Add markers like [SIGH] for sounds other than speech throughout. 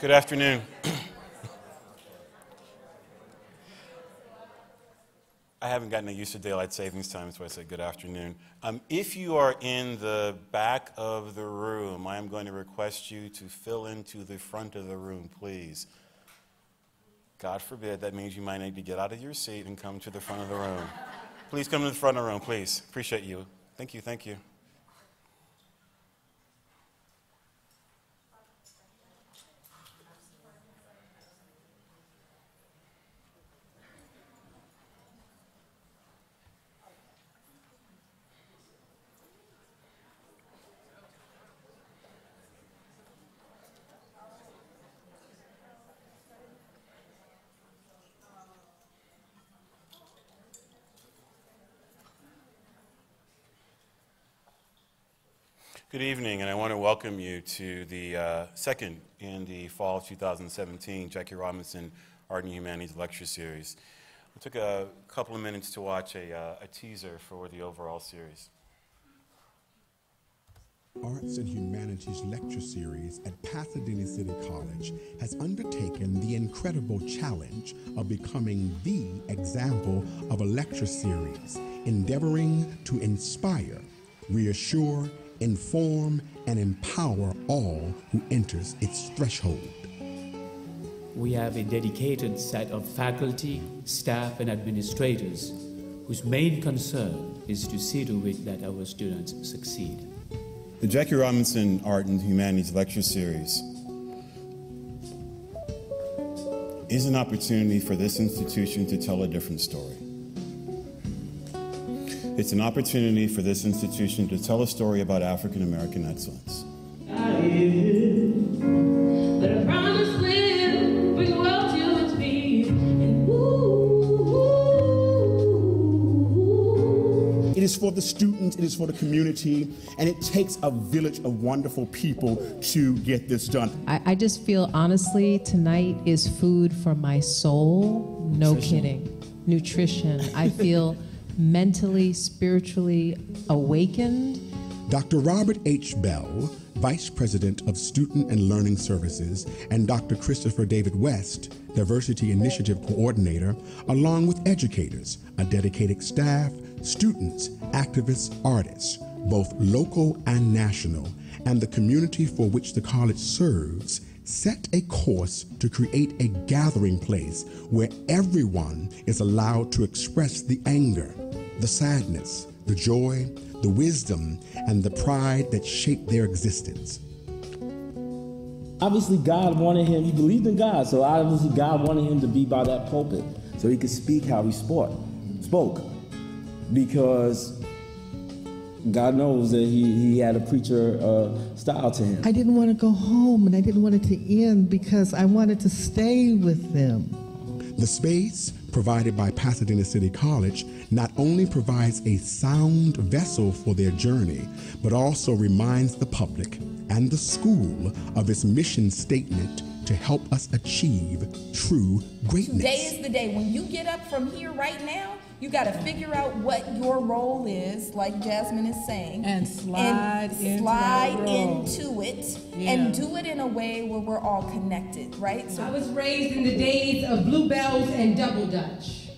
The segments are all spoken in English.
Good afternoon. I haven't gotten used to daylight savings time, so I said good afternoon. Um, if you are in the back of the room, I am going to request you to fill into the front of the room, please. God forbid, that means you might need to get out of your seat and come to the front of the room. please come to the front of the room, please. Appreciate you. Thank you, thank you. Good evening, and I want to welcome you to the uh, second in the fall of 2017 Jackie Robinson Art and Humanities Lecture Series. We took a couple of minutes to watch a, uh, a teaser for the overall series. Arts and Humanities Lecture Series at Pasadena City College has undertaken the incredible challenge of becoming the example of a lecture series, endeavoring to inspire, reassure, inform, and empower all who enters its threshold. We have a dedicated set of faculty, staff, and administrators whose main concern is to see to it that our students succeed. The Jackie Robinson Art and Humanities Lecture Series is an opportunity for this institution to tell a different story. It's an opportunity for this institution to tell a story about African American excellence. It is for the students, it is for the community, and it takes a village of wonderful people to get this done. I, I just feel honestly, tonight is food for my soul. No Nutrition. kidding. Nutrition. I feel [LAUGHS] mentally, spiritually awakened. Dr. Robert H. Bell, Vice President of Student and Learning Services, and Dr. Christopher David West, Diversity Initiative Coordinator, along with educators, a dedicated staff, students, activists, artists, both local and national, and the community for which the college serves, set a course to create a gathering place where everyone is allowed to express the anger, the sadness, the joy, the wisdom, and the pride that shaped their existence. Obviously, God wanted him, he believed in God, so obviously, God wanted him to be by that pulpit so he could speak how he spoke. spoke. Because God knows that he, he had a preacher uh, style to him. I didn't want to go home and I didn't want it to end because I wanted to stay with them. The space provided by Pasadena City College not only provides a sound vessel for their journey, but also reminds the public and the school of its mission statement to help us achieve true greatness. Today is the day. When you get up from here right now, you got to figure out what your role is, like Jasmine is saying, And slide into slide that into it, Yeah. and do it in a way where we're all connected, right? So I was raised in the days of bluebells and double dutch.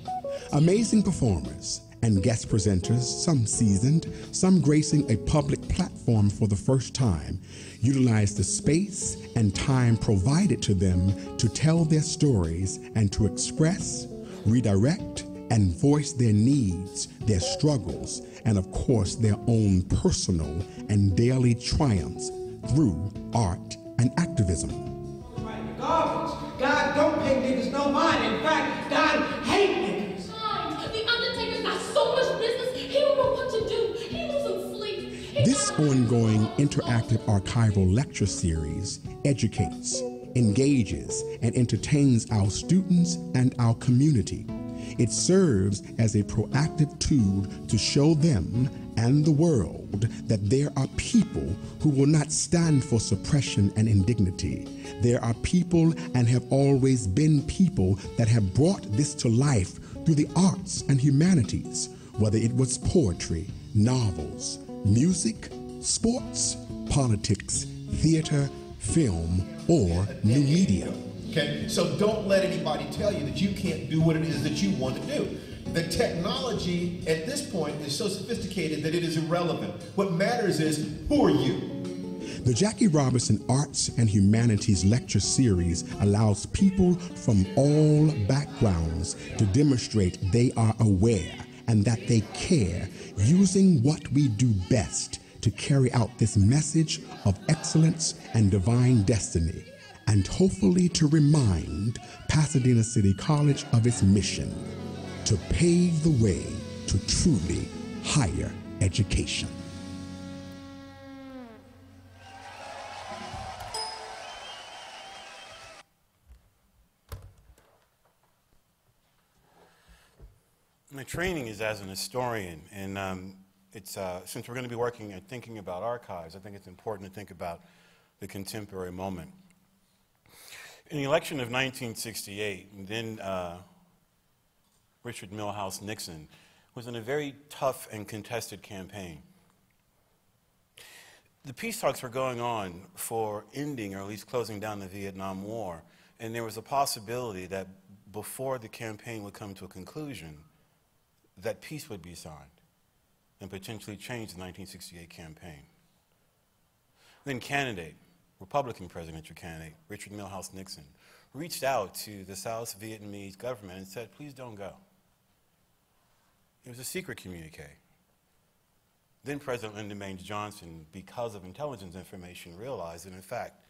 Amazing performers and guest presenters, some seasoned, some gracing a public platform for the first time, utilize the space and time provided to them to tell their stories and to express, redirect, and voice their needs, their struggles, and of course their own personal and daily triumphs through art and activism. Garbage. God don't pay niggas no mind. In fact, God hate niggas. The Undertaker's got so much business, he don't know what to do. He losing sleep. He This ongoing interactive archival lecture series educates, engages, and entertains our students and our community. It serves as a proactive tool to show them and the world that there are people who will not stand for suppression and indignity. There are people and have always been people that have brought this to life through the arts and humanities, whether it was poetry, novels, music, sports, politics, theater, film, or new media. Okay, so don't let anybody tell you that you can't do what it is that you want to do. The technology at this point is so sophisticated that it is irrelevant. What matters is who are you? The Jackie Robinson Arts and Humanities Lecture Series allows people from all backgrounds to demonstrate they are aware and that they care, using what we do best to carry out this message of excellence and divine destiny, and hopefully to remind Pasadena City College of its mission to pave the way to truly higher education. My training is as an historian, and um, it's, uh, since we're going to be working and thinking about archives, I think it's important to think about the contemporary moment. In the election of 1968, then uh, Richard Milhous Nixon was in a very tough and contested campaign. The peace talks were going on for ending or at least closing down the Vietnam War, and there was a possibility that before the campaign would come to a conclusion, that peace would be signed and potentially change the 1968 campaign. Then candidate, Republican presidential candidate, Richard Milhous Nixon, reached out to the South Vietnamese government and said, please don't go. It was a secret communique. Then President Lyndon Baines Johnson, because of intelligence information, realized that, in fact,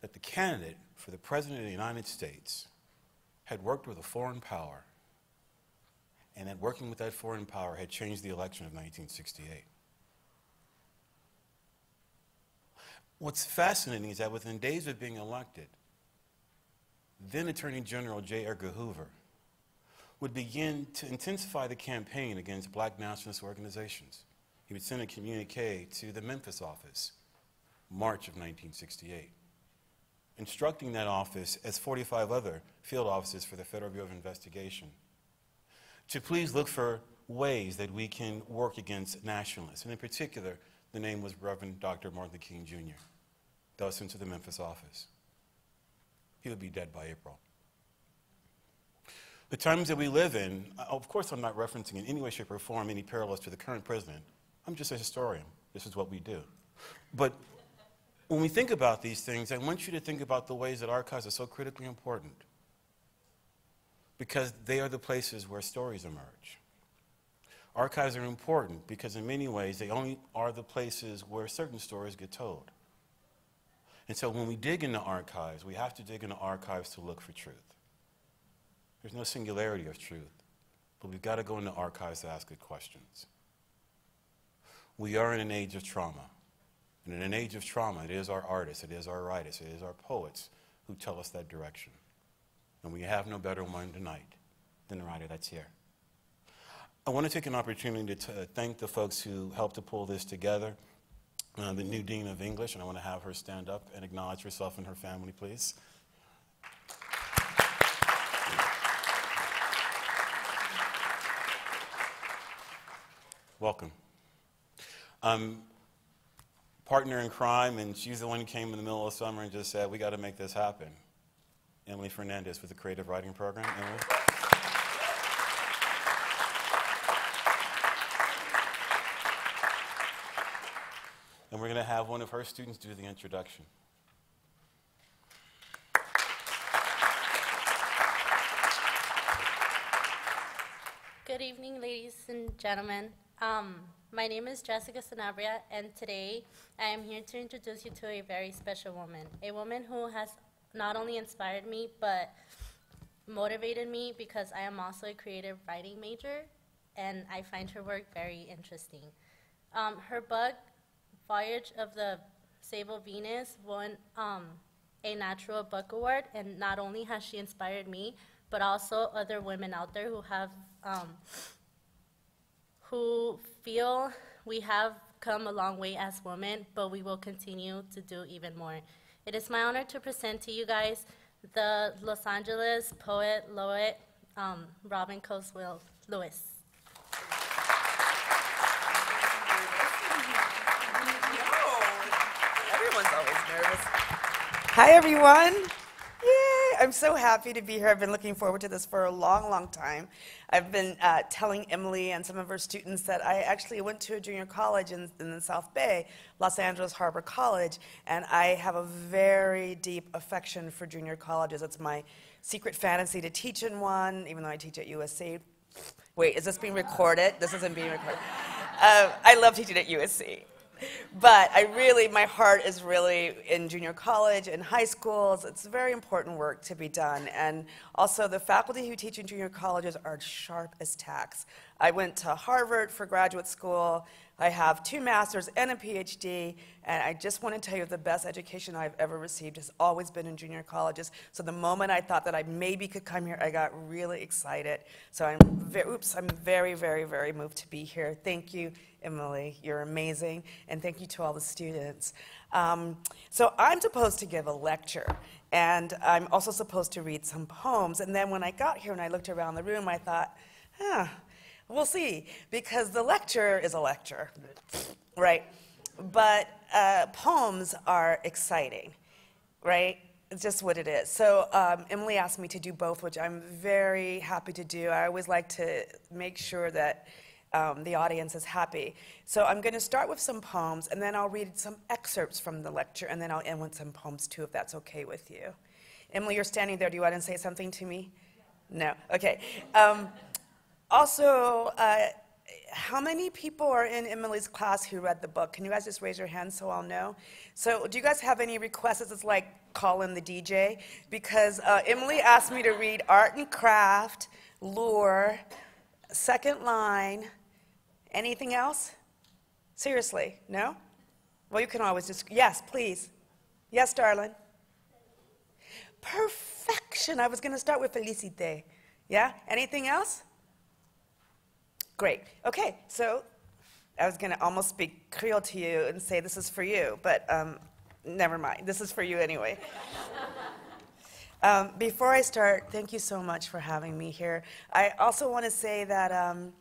that the candidate for the President of the United States had worked with a foreign power and that working with that foreign power had changed the election of 1968. What's fascinating is that within days of being elected, then Attorney General J. Edgar Hoover would begin to intensify the campaign against black nationalist organizations. He would send a communique to the Memphis office, March of 1968, instructing that office, as 45 other field offices for the Federal Bureau of Investigation, to please look for ways that we can work against nationalists. And in particular, the name was Reverend Dr. Martin Luther King Jr. Was sent to the Memphis office. He would be dead by April. The times that we live in, uh, of course, I'm not referencing in any way, shape, or form any parallels to the current president. I'm just a historian. This is what we do. But when we think about these things, I want you to think about the ways that archives are so critically important because they are the places where stories emerge. Archives are important because, in many ways, they only are the places where certain stories get told. And so, when we dig into archives, we have to dig into archives to look for truth. There's no singularity of truth, but we've got to go into archives to ask good questions. We are in an age of trauma. And in an age of trauma, it is our artists, it is our writers, it is our poets who tell us that direction. And we have no better one tonight than the writer that's here. I want to take an opportunity to thank the folks who helped to pull this together. Uh, the new Dean of English, and I want to have her stand up and acknowledge herself and her family, please. Welcome. Um, partner in crime, and she's the one who came in the middle of summer and just said, We got to make this happen. Emily Fernandez with the Creative Writing Program. Emily? And we're going to have one of her students do the introduction. Good evening, ladies and gentlemen. Um, my name is Jessica Sanabria, and today I am here to introduce you to a very special woman, a woman who has not only inspired me, but motivated me because I am also a creative writing major, and I find her work very interesting. Um, her book, Voyage of the Sable Venus, won um, a National Book Award, and not only has she inspired me, but also other women out there who have, um, who feel we have come a long way as women, but we will continue to do even more. It is my honor to present to you guys the Los Angeles poet laureate, um, Robin Coste Lewis. Everyone's always Hi, everyone. Yay! I'm so happy to be here. I've been looking forward to this for a long, long time. I've been uh, telling Emily and some of her students that I actually went to a junior college in, in the South Bay, Los Angeles Harbor College, and I have a very deep affection for junior colleges. It's my secret fantasy to teach in one, even though I teach at USC. Wait, is this being recorded? This isn't being recorded. Uh, I love teaching at USC but I really, my heart is really in junior college and high schools. It's very important work to be done. And also, the faculty who teach in junior colleges are sharp as tacks. I went to Harvard for graduate school. I have two masters and a PhD, and I just want to tell you the best education I've ever received has always been in junior colleges. So the moment I thought that I maybe could come here, I got really excited. So I'm, very, oops, I'm very, very, very moved to be here. Thank you, Emily. You're amazing, and thank you to all the students. Um, so I'm supposed to give a lecture, and I'm also supposed to read some poems. And then when I got here and I looked around the room, I thought, huh We'll see, because the lecture is a lecture, right? But uh, poems are exciting, right? It's just what it is. So um, Emily asked me to do both, which I'm very happy to do. I always like to make sure that um, the audience is happy. So I'm going to start with some poems, and then I'll read some excerpts from the lecture, and then I'll end with some poems too, if that's okay with you. Emily, you're standing there. Do you want to say something to me? No. Okay. Um, also, uh, how many people are in Emily's class who read the book? Can you guys just raise your hands so I'll know? So, do you guys have any requests? It's like calling the DJ because uh, Emily asked me to read Art and Craft, Lure, Second Line. Anything else? Seriously, no? Well, you can always just, yes, please. Yes, darling. Perfection. I was going to start with Felicite. Yeah? Anything else? Great. Okay, so I was going to almost speak Creole to you and say this is for you, but um, never mind. This is for you anyway. [LAUGHS] um, before I start, thank you so much for having me here. I also want to say that um,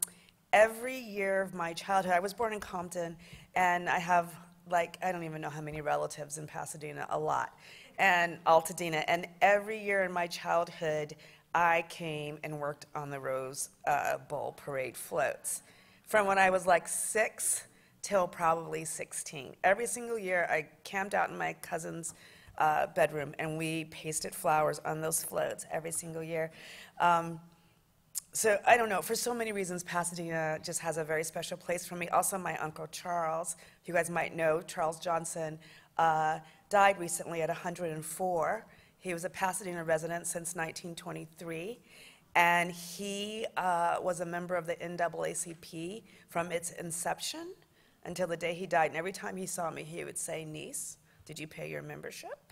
every year of my childhood, I was born in Compton, and I have like, I don't even know how many relatives in Pasadena, a lot, and Altadena. And every year in my childhood, I came and worked on the Rose uh, Bowl parade floats from when I was like six till probably 16. Every single year, I camped out in my cousin's uh, bedroom and we pasted flowers on those floats every single year. Um, so I don't know, for so many reasons, Pasadena just has a very special place for me. Also, my uncle Charles, you guys might know, Charles Johnson, uh, died recently at 104. He was a Pasadena resident since 1923, and he uh, was a member of the NAACP from its inception until the day he died. And every time he saw me, he would say, Niece, did you pay your membership?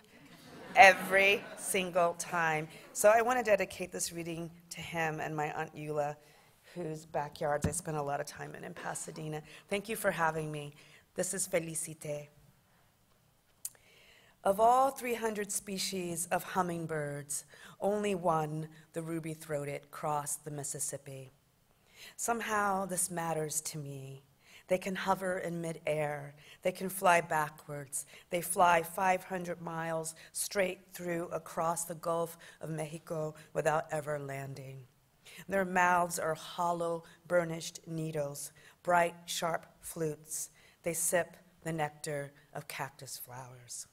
every single time. So I want to dedicate this reading to him and my Aunt Eula, whose backyards I spent a lot of time in in Pasadena. Thank you for having me. This is Felicite. Of all 300 species of hummingbirds, only one, the ruby throated, crossed the Mississippi. Somehow this matters to me. They can hover in midair. They can fly backwards. They fly 500 miles straight through across the Gulf of Mexico without ever landing. Their mouths are hollow, burnished needles, bright, sharp flutes. They sip the nectar of cactus flowers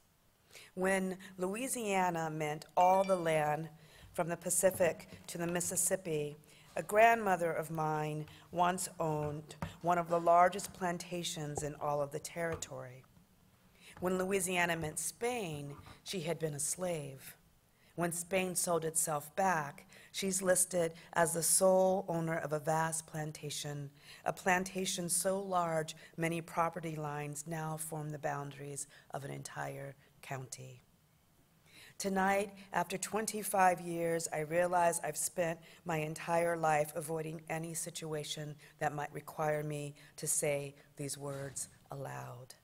when Louisiana meant all the land from the Pacific to the Mississippi, a grandmother of mine once owned one of the largest plantations in all of the territory. When Louisiana meant Spain, she had been a slave. When Spain sold itself back, she's listed as the sole owner of a vast plantation, a plantation so large many property lines now form the boundaries of an entire County. Tonight, after 25 years, I realize I've spent my entire life avoiding any situation that might require me to say these words aloud.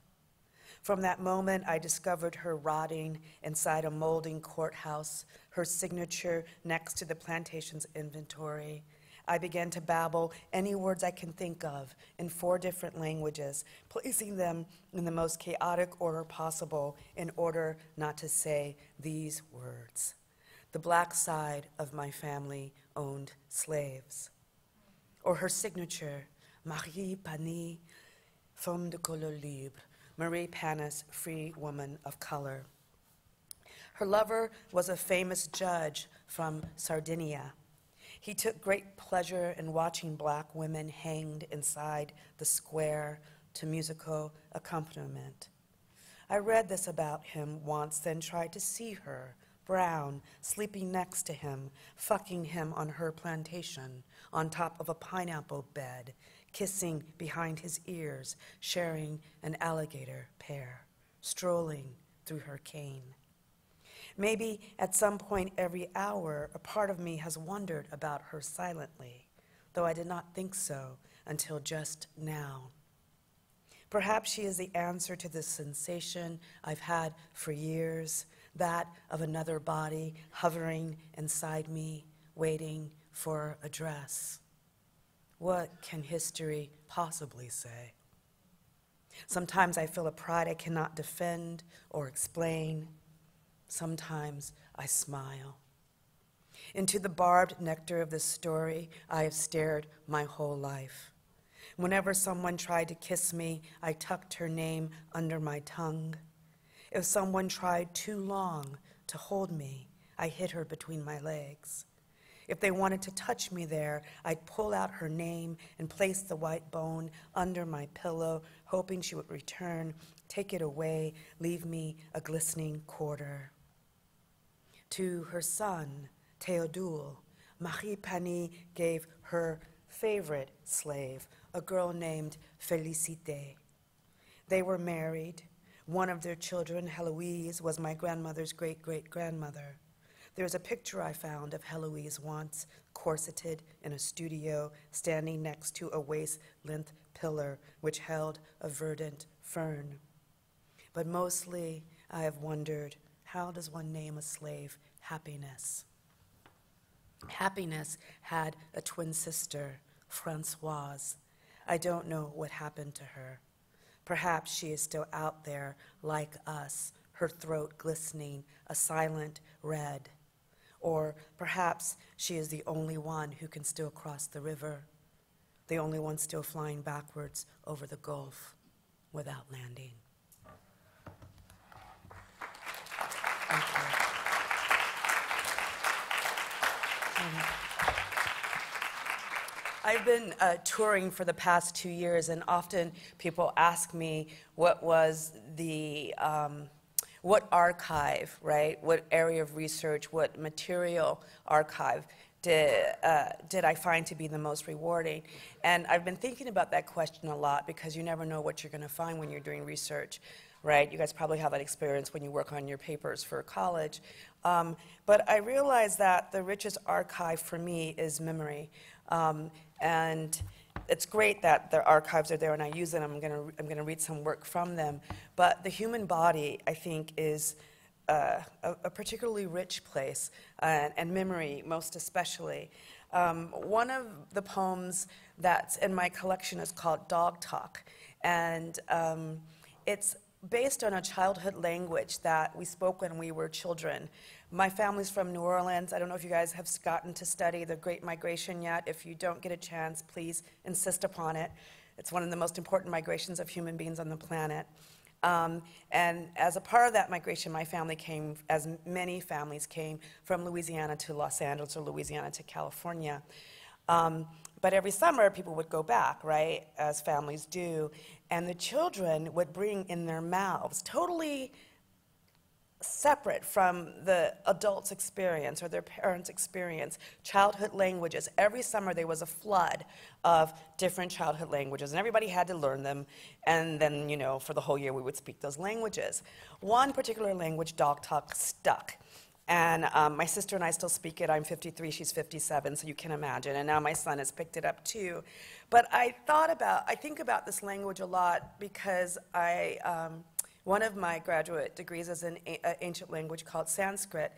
From that moment, I discovered her rotting inside a molding courthouse, her signature next to the plantation's inventory. I began to babble any words I can think of in four different languages, placing them in the most chaotic order possible in order not to say these words. The black side of my family owned slaves. Or her signature, Marie Pani, femme de couleur libre, Marie Panis, free woman of color. Her lover was a famous judge from Sardinia. He took great pleasure in watching black women hanged inside the square to musical accompaniment. I read this about him once, then tried to see her, brown, sleeping next to him, fucking him on her plantation, on top of a pineapple bed, kissing behind his ears, sharing an alligator pear, strolling through her cane. Maybe at some point every hour, a part of me has wondered about her silently, though I did not think so until just now. Perhaps she is the answer to the sensation I've had for years, that of another body hovering inside me, waiting for address. What can history possibly say? Sometimes I feel a pride I cannot defend or explain. Sometimes I smile. Into the barbed nectar of this story, I have stared my whole life. Whenever someone tried to kiss me, I tucked her name under my tongue. If someone tried too long to hold me, I hid her between my legs. If they wanted to touch me there, I'd pull out her name and place the white bone under my pillow, hoping she would return, take it away, leave me a glistening quarter. To her son, Théodule, Marie gave her favorite slave, a girl named Félicité. They were married. One of their children, Heloise, was my grandmother's great great grandmother. There's a picture I found of Heloise once, corseted in a studio, standing next to a waist length pillar which held a verdant fern. But mostly, I have wondered how does one name a slave happiness? Happiness had a twin sister, Francoise. I don't know what happened to her. Perhaps she is still out there like us, her throat glistening, a silent red. Or perhaps she is the only one who can still cross the river, the only one still flying backwards over the Gulf without landing. Um, I've been uh, touring for the past two years, and often people ask me what was the um, what archive, right? What area of research, what material archive did, uh, did I find to be the most rewarding? And I've been thinking about that question a lot because you never know what you're going to find when you're doing research, right? You guys probably have that experience when you work on your papers for college. Um, but I realize that the richest archive for me is memory. Um, and it's great that the archives are there and I use them. I'm going to I'm to read some work from them. But the human body, I think, is uh, a, a, particularly rich place, uh, and memory most especially. Um, one of the poems that's in my collection is called Dog Talk, and um, it's based on a childhood language that we spoke when we were children. My family's from New Orleans. I don't know if you guys have gotten to study the Great Migration yet. If you don't get a chance, please insist upon it. It's one of the most important migrations of human beings on the planet. Um, and as a part of that migration, my family came, as many families came, from Louisiana to Los Angeles or Louisiana to California. Um, but every summer, people would go back, right, as families do, and the children would bring in their mouths, totally separate from the adult's experience or their parents' experience, childhood languages. Every summer there was a flood of different childhood languages, and everybody had to learn them. And then, you know, for the whole year we would speak those languages. One particular language, dog talk, stuck. And um, my sister and I still speak it. I'm 53, she's 57, so you can imagine. And now my son has picked it up too. But I thought about, I think about this language a lot because I, um, one of my graduate degrees is in a- ancient language called Sanskrit.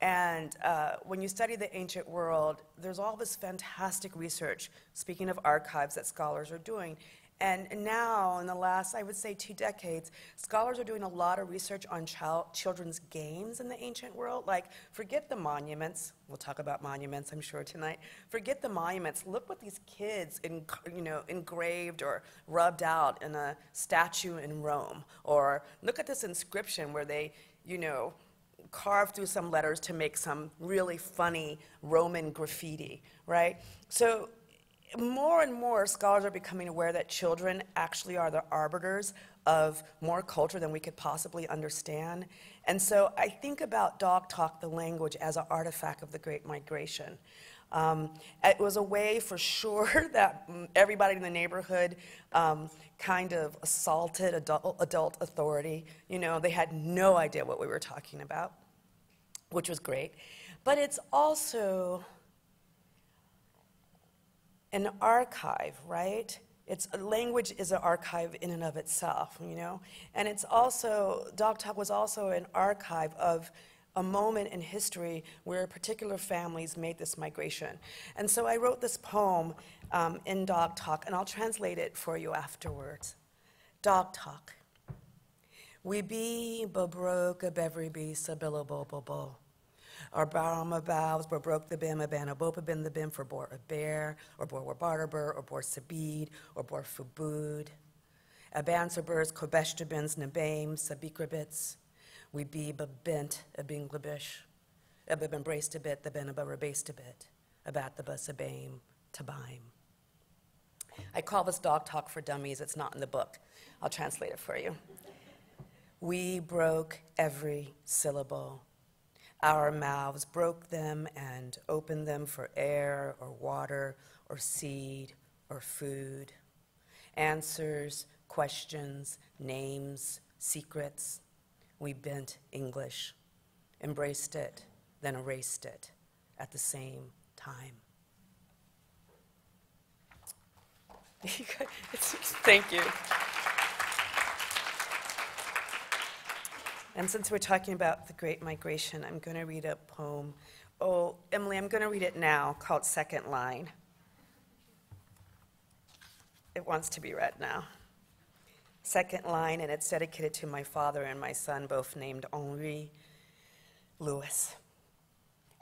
And uh, when you study the ancient world, there's all this fantastic research, speaking of archives, that scholars are doing. And now, in the last, I would say, two decades, scholars are doing a lot of research on child, children's games in the ancient world. Like, forget the monuments. We'll talk about monuments, I'm sure, tonight. Forget the monuments. Look what these kids, in, you know, engraved or rubbed out in a statue in Rome. Or look at this inscription where they, you know, carved through some letters to make some really funny Roman graffiti, right? So more and more scholars are becoming aware that children actually are the arbiters of more culture than we could possibly understand. And so I think about Dog Talk, the language, as an artifact of the Great Migration. Um, it was a way for sure [LAUGHS] that everybody in the neighborhood um, kind of assaulted adult, adult authority. You know, they had no idea what we were talking about, which was great. But it's also an archive, right? It's language is an archive in and of itself, you know, and it's also Dog Talk was also an archive of a moment in history where particular families made this migration. And so I wrote this poem um, in Dog Talk, and I'll translate it for you afterwards. Dog Talk. We be babroke a bevery be sabilla bo bo bo or barama bows, bor broke the bim, a ban, a bopa the bim for bor a bear, or bor war barber, or bor sabid, or bor fubud. A ban sabers, kobeshtabins, nabame, sabikrabits, we be bent a binglabish, a embraced a bit, the ben a based a bit, about the bus a bame, tabaim. I call this dog talk for dummies. It's not in the book. I'll translate it for you. We broke every syllable our mouths broke them and opened them for air or water or seed or food. Answers, questions, names, secrets. We bent English, embraced it, then erased it at the same time. [LAUGHS] [LAUGHS] Thank you. And since we're talking about the Great Migration, I'm going to read a poem. Oh, Emily, I'm going to read it now called Second Line. It wants to be read now. Second line, and it's dedicated to my father and my son, both named Henri Louis.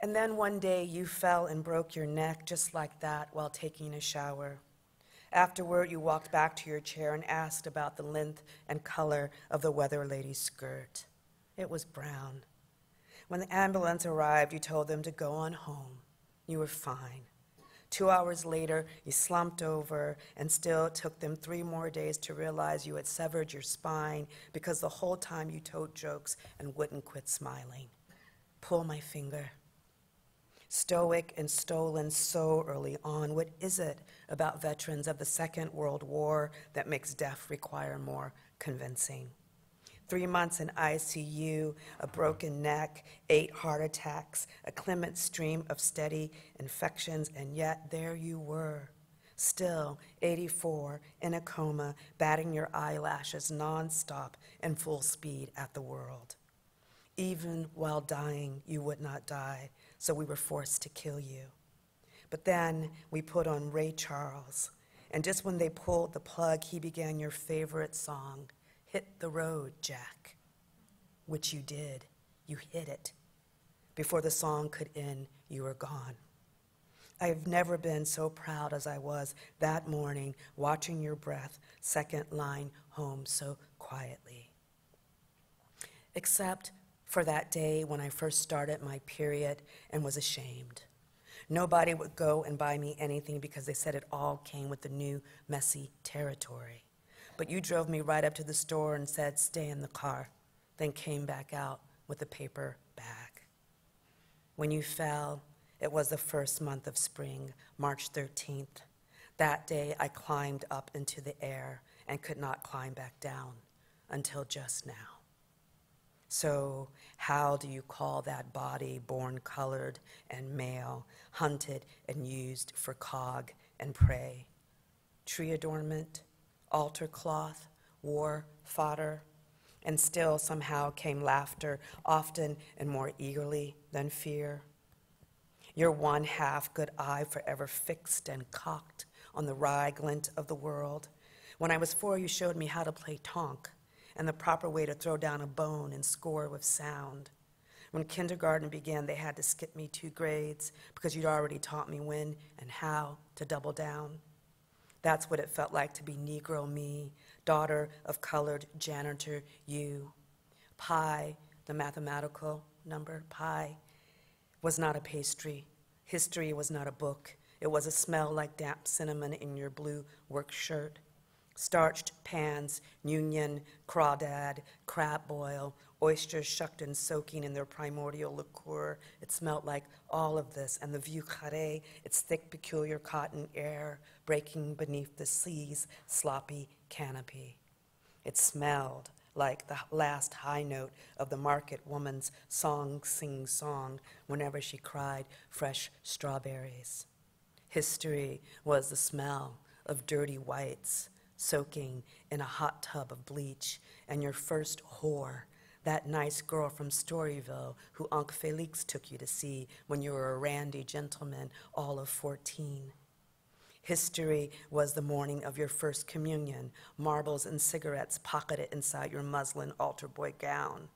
And then one day you fell and broke your neck just like that while taking a shower. Afterward, you walked back to your chair and asked about the length and color of the weather lady's skirt. It was brown. When the ambulance arrived, you told them to go on home. You were fine. Two hours later, you slumped over, and still took them three more days to realize you had severed your spine because the whole time you told jokes and wouldn't quit smiling. Pull my finger. Stoic and stolen so early on, what is it about veterans of the Second World War that makes death require more convincing? Three months in ICU, a broken neck, eight heart attacks, a clement stream of steady infections, and yet there you were. Still, 84, in a coma, batting your eyelashes nonstop and full speed at the world. Even while dying, you would not die, so we were forced to kill you. But then we put on Ray Charles, and just when they pulled the plug, he began your favorite song, Hit the road, Jack, which you did. You hit it. Before the song could end, you were gone. I have never been so proud as I was that morning watching your breath, second line home so quietly. Except for that day when I first started my period and was ashamed. Nobody would go and buy me anything because they said it all came with the new messy territory. But you drove me right up to the store and said, stay in the car, then came back out with a paper bag. When you fell, it was the first month of spring, March 13th. That day, I climbed up into the air and could not climb back down until just now. So, how do you call that body born colored and male, hunted and used for cog and prey? Tree adornment, altar cloth, war fodder, And still somehow came laughter, often and more eagerly than fear. Your one half good eye forever fixed and cocked on the wry glint of the world. When I was four, you showed me how to play tonk and the proper way to throw down a bone and score with sound. When kindergarten began, they had to skip me two grades because you'd already taught me when and how to double down. That's what it felt like to be Negro me, daughter of colored janitor you. Pi, the mathematical number, pi, was not a pastry. History was not a book. It was a smell like damp cinnamon in your blue work shirt. Starched pans, union, crawdad, crab boil, oysters shucked and soaking in their primordial liqueur. It smelled like all of this, and the vieux carré, its thick, peculiar cotton air breaking beneath the sea's sloppy canopy. It smelled like the last high note of the market woman's song sing song whenever she cried fresh strawberries. History was the smell of dirty whites soaking in a hot tub of bleach, and your first whore, that nice girl from Storyville who Unc Felix took you to see when you were a randy gentleman, all of 14. History was the morning of your first communion, marbles and cigarettes pocketed inside your muslin altar boy gown.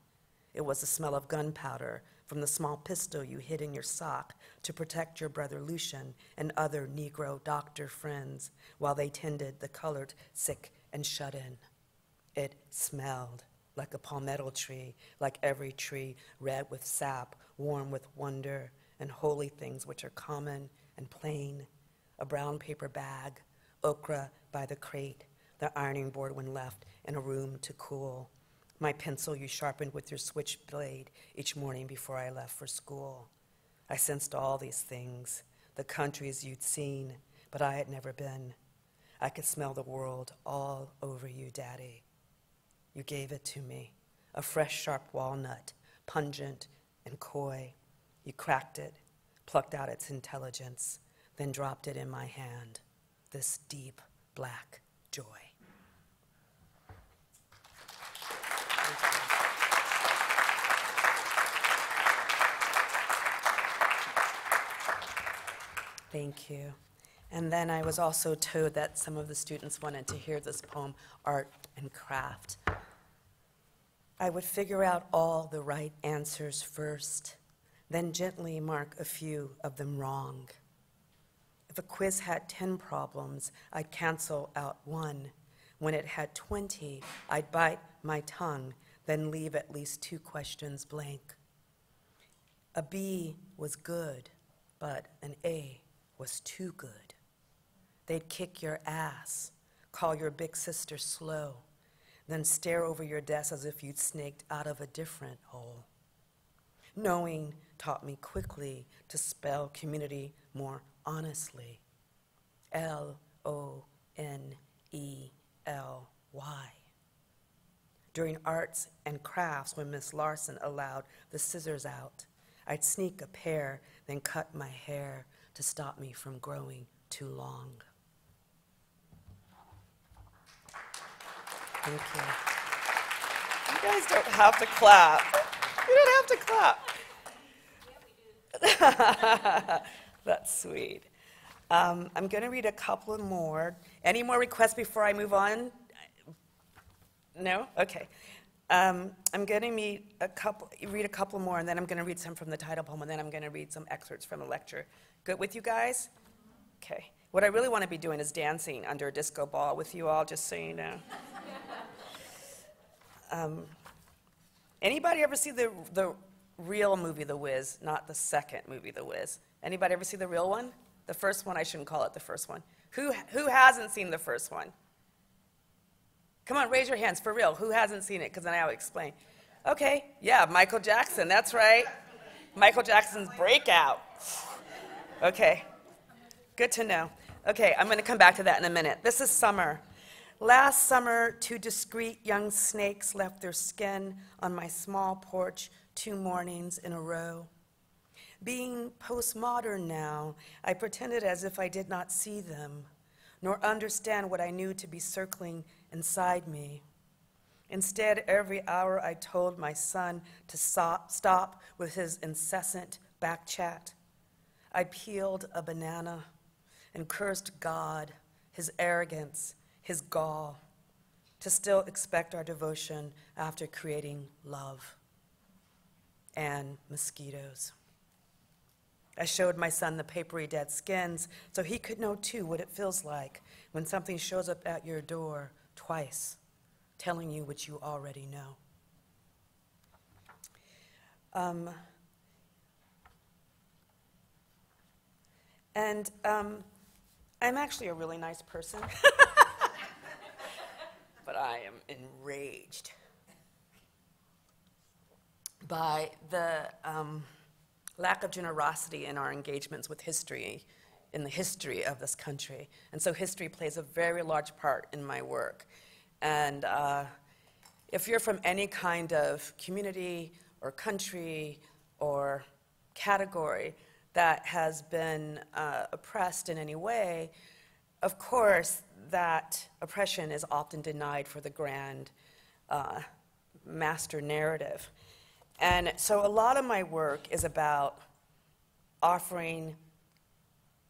It was the smell of gunpowder from the small pistol you hid in your sock to protect your brother Lucian and other Negro doctor friends while they tended the colored sick and shut in. It smelled like a palmetto tree, like every tree, red with sap, warm with wonder, and holy things which are common and plain a brown paper bag, okra by the crate, the ironing board when left in a room to cool, my pencil you sharpened with your switchblade each morning before I left for school. I sensed all these things, the countries you'd seen, but I had never been. I could smell the world all over you, Daddy. You gave it to me, a fresh, sharp walnut, pungent and coy. You cracked it, plucked out its intelligence, then dropped it in my hand, this deep black joy. Thank you. And then I was also told that some of the students wanted to hear this poem, Art and Craft. I would figure out all the right answers first, then gently mark a few of them wrong. A quiz had 10 problems, I'd cancel out one. When it had 20, I'd bite my tongue, then leave at least two questions blank. A B was good, but an A was too good. They'd kick your ass, call your big sister slow, then stare over your desk as if you'd snaked out of a different hole. Knowing taught me quickly to spell community more honestly. L O N E L Y. During arts and crafts, when Miss Larson allowed the scissors out, I'd sneak a pair, then cut my hair to stop me from growing too long. Thank you. You guys don't have to clap. You don't have to clap. [LAUGHS] That's sweet. Um, I'm going to read a couple more. Any more requests before I move on? No? Okay. Um, I'm going to meet a couple, read a couple more, and then I'm going to read some from the title poem, and then I'm going to read some excerpts from the lecture. Good with you guys? Okay. What I really want to be doing is dancing under a disco ball with you all, just so you know. [LAUGHS] um, anybody ever see the, the real movie The Wiz, not the second movie The Wiz? Anybody ever see the real one? The first one, I shouldn't call it the first one. Who, who hasn't seen the first one? Come on, raise your hands for real. Who hasn't seen it? Because then I'll explain. Okay, yeah, Michael Jackson, that's right. Michael Jackson's breakout. Okay, good to know. Okay, I'm going to come back to that in a minute. This is summer. Last summer, two discreet young snakes left their skin on my small porch two mornings in a row. Being postmodern now, I pretended as if I did not see them, nor understand what I knew to be circling inside me. Instead, every hour I told my son to stop, stop with his incessant back chat. I peeled a banana and cursed God, his arrogance, his gall, to still expect our devotion after creating love and mosquitoes. I showed my son the papery dead skins so he could know too what it feels like when something shows up at your door twice, telling you what you already know. Um, and um, I'm actually a really nice person, [LAUGHS] but I am enraged by the um, lack of generosity in our engagements with history, in the history of this country. And so history plays a very large part in my work. And uh, if you're from any kind of community or country or category that has been uh, oppressed in any way, of course, that oppression is often denied for the grand uh, master narrative. And so a lot of my work is about offering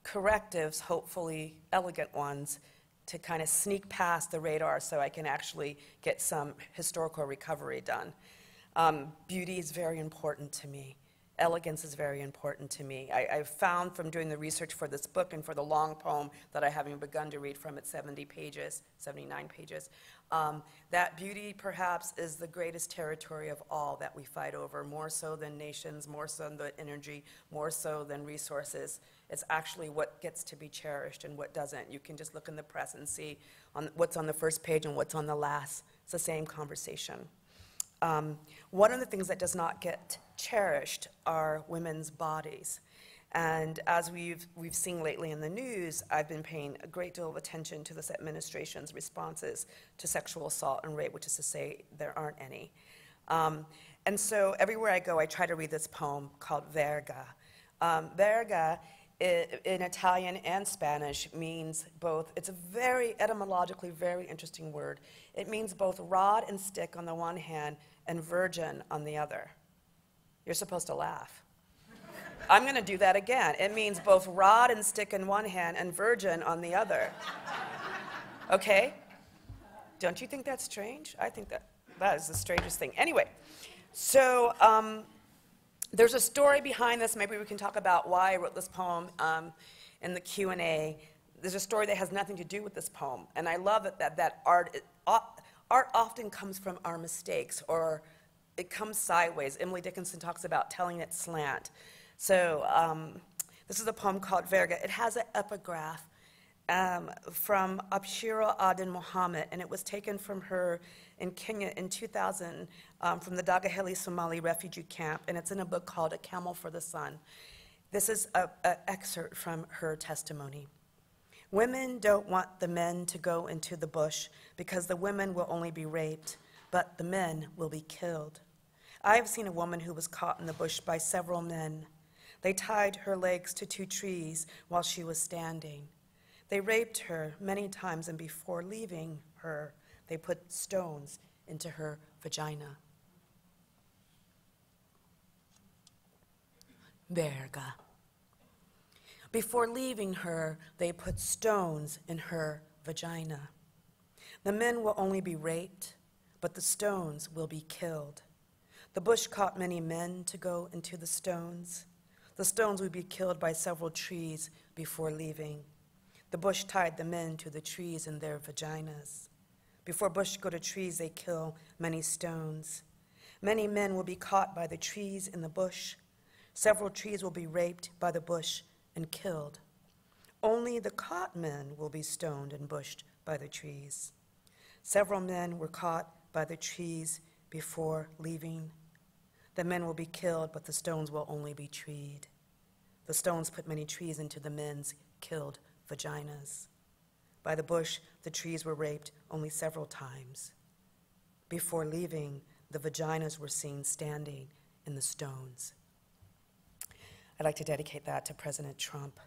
correctives, hopefully elegant ones, to kind of sneak past the radar so I can actually get some historical recovery done. Um, beauty is very important to me. Elegance is very important to me. I, have found from doing the research for this book and for the long poem that I haven't begun to read from it, 70 pages, 79 pages, um, that beauty perhaps is the greatest territory of all that we fight over, more so than nations, more so than energy, more so than resources. It's actually what gets to be cherished and what doesn't. You can just look in the press and see on what's on the first page and what's on the last. It's the same conversation. Um, one of the things that does not get cherished are women's bodies. And as we've, we've seen lately in the news, I've been paying a great deal of attention to this administration's responses to sexual assault and rape, which is to say, there aren't any. Um, and so everywhere I go, I try to read this poem called Verga. Um, verga in Italian and Spanish means both, it's a very etymologically very interesting word. It means both rod and stick on the one hand and virgin on the other. You're supposed to laugh. I'm going to do that again. It means both rod and stick in one hand and virgin on the other. Okay? Don't you think that's strange? I think that that is the strangest thing. Anyway, so um, there's a story behind this. Maybe we can talk about why I wrote this poem um, in the Q&A. There's a story that has nothing to do with this poem, and I love it that that art art often comes from our mistakes or it comes sideways. Emily Dickinson talks about telling it slant. So um, this is a poem called Verga. It has an epigraph um, from Abshira Aden Mohammed, and it was taken from her in Kenya in 2000 um, from the Dagahaley Somali refugee camp, and it's in a book called A Camel for the Son. This is an excerpt from her testimony. Women don't want the men to go into the bush because the women will only be raped, but the men will be killed. I have seen a woman who was caught in the bush by several men. They tied her legs to two trees while she was standing. They raped her many times, and before leaving her, they put stones into her vagina. Verga. Before leaving her, they put stones in her vagina. The men will only be raped, but the stones will be killed. The bush caught many men to go into the stones. The stones would be killed by several trees before leaving. The bush tied the men to the trees in their vaginas. Before bush go to trees, they kill many stones. Many men will be caught by the trees in the bush. Several trees will be raped by the bush and killed. Only the caught men will be stoned and bushed by the trees. Several men were caught by the trees before leaving. The men will be killed, but the stones will only be treed. The stones put many trees into the men's killed vaginas. By the bush, the trees were raped only several times. Before leaving, the vaginas were seen standing in the stones. I'd like to dedicate that to President Trump.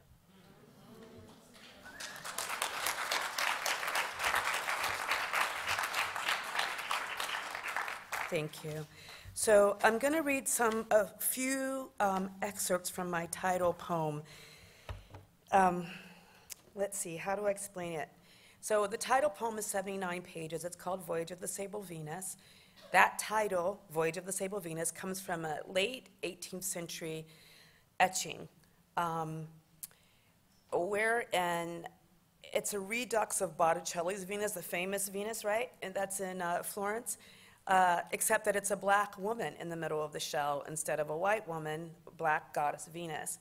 Thank you. So I'm going to read some, a few um, excerpts from my title poem. Um, let's see, how do I explain it? So the title poem is 79 pages. It's called Voyage of the Sable Venus. That title, Voyage of the Sable Venus, comes from a late 18th century etching, um, where and it's a redux of Botticelli's Venus, the famous Venus, right? And that's in uh, Florence, uh, except that it's a black woman in the middle of the shell instead of a white woman, black goddess Venus.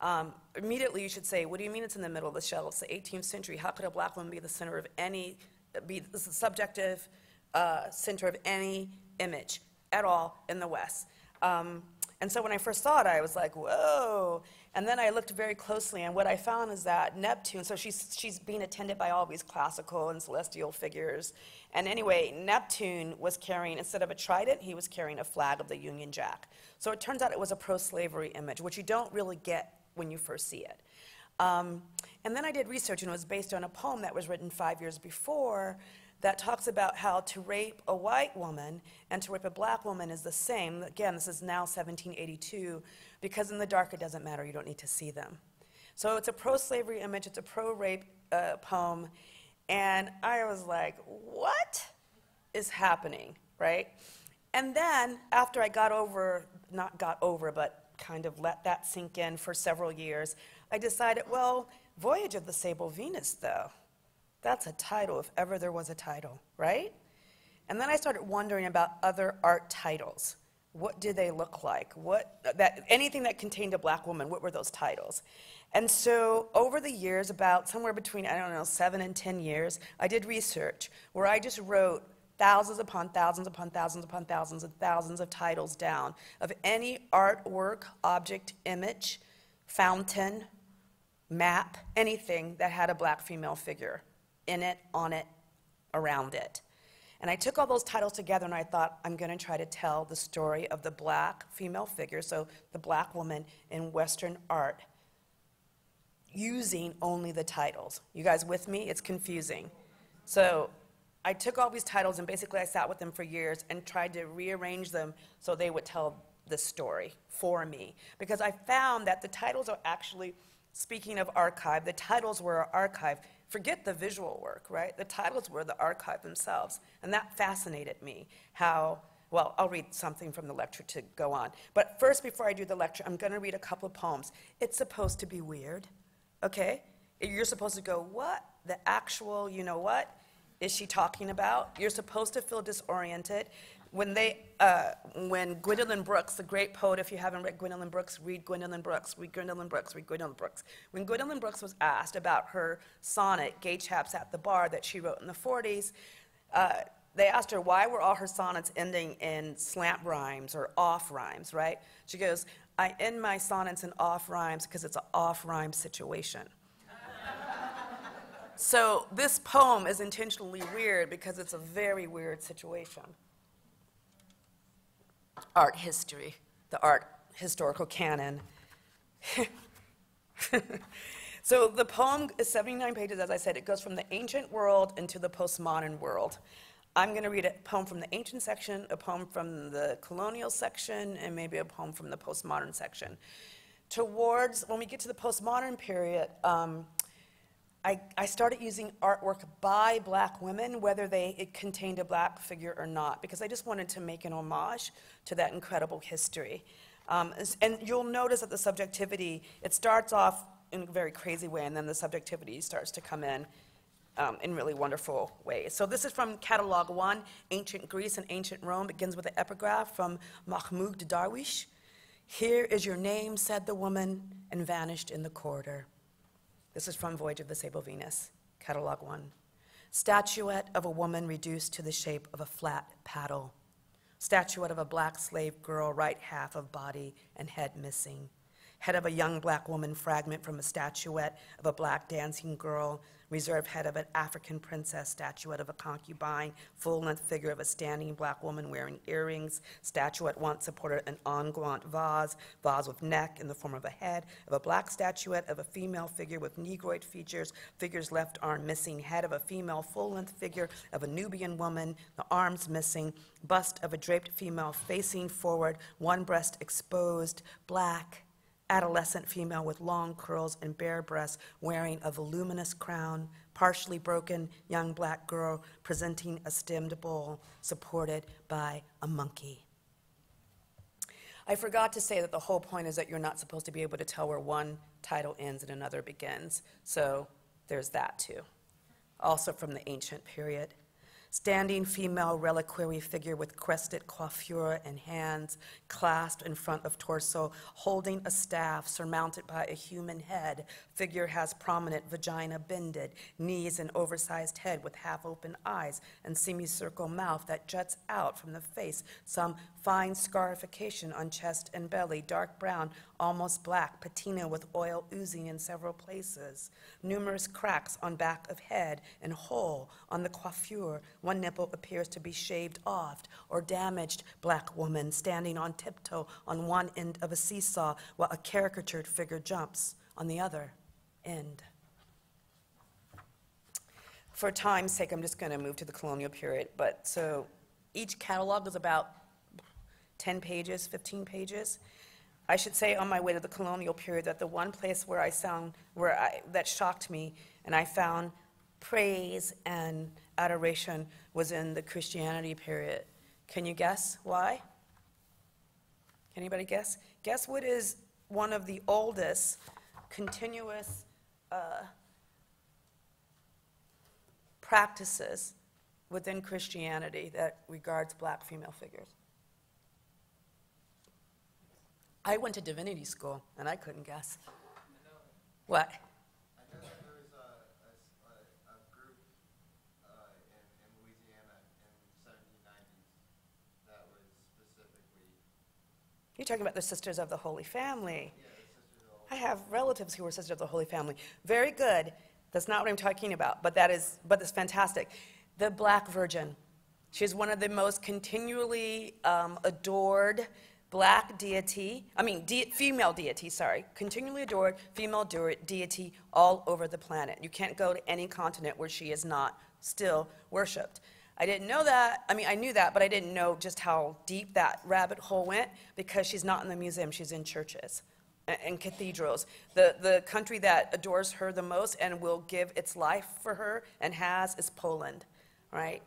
Um, immediately, you should say, "What do you mean it's in the middle of the shell? It's the 18th century. How could a black woman be the center of any, be the subjective uh, center of any image at all in the West?" Um, and so when I first saw it, I was like, "Whoa!" And then I looked very closely, and what I found is that Neptune. So she's she's being attended by all these classical and celestial figures. And anyway, Neptune was carrying instead of a trident, he was carrying a flag of the Union Jack. So it turns out it was a pro-slavery image, which you don't really get when you first see it. Um, and then I did research, and it was based on a poem that was written five years before that talks about how to rape a white woman and to rape a black woman is the same. Again, this is now 1782, because in the dark it doesn't matter, you don't need to see them. So it's a pro slavery image, it's a pro rape uh, poem, and I was like, what is happening, right? And then after I got over, not got over, but kind of let that sink in for several years, I decided, well, Voyage of the Sable Venus, though, that's a title if ever there was a title, right? And then I started wondering about other art titles. What did they look like? What, that, anything that contained a black woman, what were those titles? And so over the years, about somewhere between, I don't know, seven and 10 years, I did research where I just wrote thousands upon thousands upon thousands upon thousands and thousands of titles down of any artwork, object, image, fountain, map, anything that had a black female figure in it, on it, around it. And I took all those titles together and I thought, I'm going to try to tell the story of the black female figure, so the black woman in Western art, using only the titles. You guys with me? It's confusing. So I took all these titles and basically I sat with them for years and tried to rearrange them so they would tell the story for me. Because I found that the titles are actually, speaking of archive, the titles were archive. Forget the visual work, right? The titles were the archive themselves. And that fascinated me. How, well, I'll read something from the lecture to go on. But first, before I do the lecture, I'm going to read a couple of poems. It's supposed to be weird, okay? You're supposed to go, what? The actual, you know what? is she talking about? You're supposed to feel disoriented. When they, uh, when Gwendolyn Brooks, the great poet, if you haven't read Gwendolyn Brooks, read Gwendolyn Brooks, read Gwendolyn Brooks, read Gwendolyn Brooks. When Gwendolyn Brooks was asked about her sonnet, Gay Chaps at the Bar, that she wrote in the 40s, uh, they asked her why were all her sonnets ending in slant rhymes or off rhymes, right? She goes, I end my sonnets in off rhymes because it's an off rhyme situation. [LAUGHS] So this poem is intentionally weird because it's a very weird situation. Art history, the art historical canon. [LAUGHS] so the poem is 79 pages, as I said. It goes from the ancient world into the postmodern world. I'm going to read a poem from the ancient section, a poem from the colonial section, and maybe a poem from the postmodern section. Towards, when we get to the postmodern period, um, I, I started using artwork by black women, whether they, it contained a black figure or not, because I just wanted to make an homage to that incredible history. Um, and you'll notice that the subjectivity, it starts off in a very crazy way, and then the subjectivity starts to come in um, in really wonderful ways. So this is from Catalog 1, Ancient Greece and Ancient Rome. Begins with an epigraph from Mahmoud Darwish. Here is your name, said the woman, and vanished in the corridor. This is from Voyage of the Sable Venus, Catalog 1. Statuette of a woman reduced to the shape of a flat paddle. Statuette of a black slave girl, right half of body and head missing. Head of a young black woman fragment from a statuette of a black dancing girl reserved head of an African princess, statuette of a concubine, full-length figure of a standing black woman wearing earrings, statuette once supported an unguent vase, vase with neck in the form of a head, of a black statuette of a female figure with negroid features, figure's left arm missing, head of a female full-length figure of a Nubian woman, the arms missing, bust of a draped female facing forward, one breast exposed, black, adolescent female with long curls and bare breasts wearing a voluminous crown, partially broken young black girl presenting a stemmed bowl supported by a monkey. I forgot to say that the whole point is that you're not supposed to be able to tell where one title ends and another begins. So there's that too. Also from the ancient period. Standing female reliquary figure with crested coiffure and hands clasped in front of torso, holding a staff surmounted by a human head. Figure has prominent vagina bended, knees and oversized head with half open eyes and semicircle mouth that juts out from the face. Some fine scarification on chest and belly, dark brown, almost black, patina with oil oozing in several places. Numerous cracks on back of head and hole on the coiffure. One nipple appears to be shaved off or damaged. Black woman standing on tiptoe on one end of a seesaw while a caricatured figure jumps on the other end. For time's sake, I'm just going to move to the colonial period. But so each catalog is about 10 pages, 15 pages. I should say on my way to the colonial period that the one place where I found where I, that shocked me and I found praise and adoration was in the Christianity period. Can you guess why? Can anybody guess? Guess what is one of the oldest continuous uh, practices within Christianity that regards black female figures? I went to divinity school and I couldn't guess. What? You're talking about the Sisters of the Holy Family. I have relatives who are Sisters of the Holy Family. Very good. That's not what I'm talking about, but that is, but that's fantastic. The Black Virgin. She's one of the most continually um, adored black deity, I mean, de- female deity, sorry, continually adored female de- deity all over the planet. You can't go to any continent where she is not still worshiped. I didn't know that. I mean, I knew that, but I didn't know just how deep that rabbit hole went because she's not in the museum, she's in churches and cathedrals. The, the country that adores her the most and will give its life for her and has is Poland, right?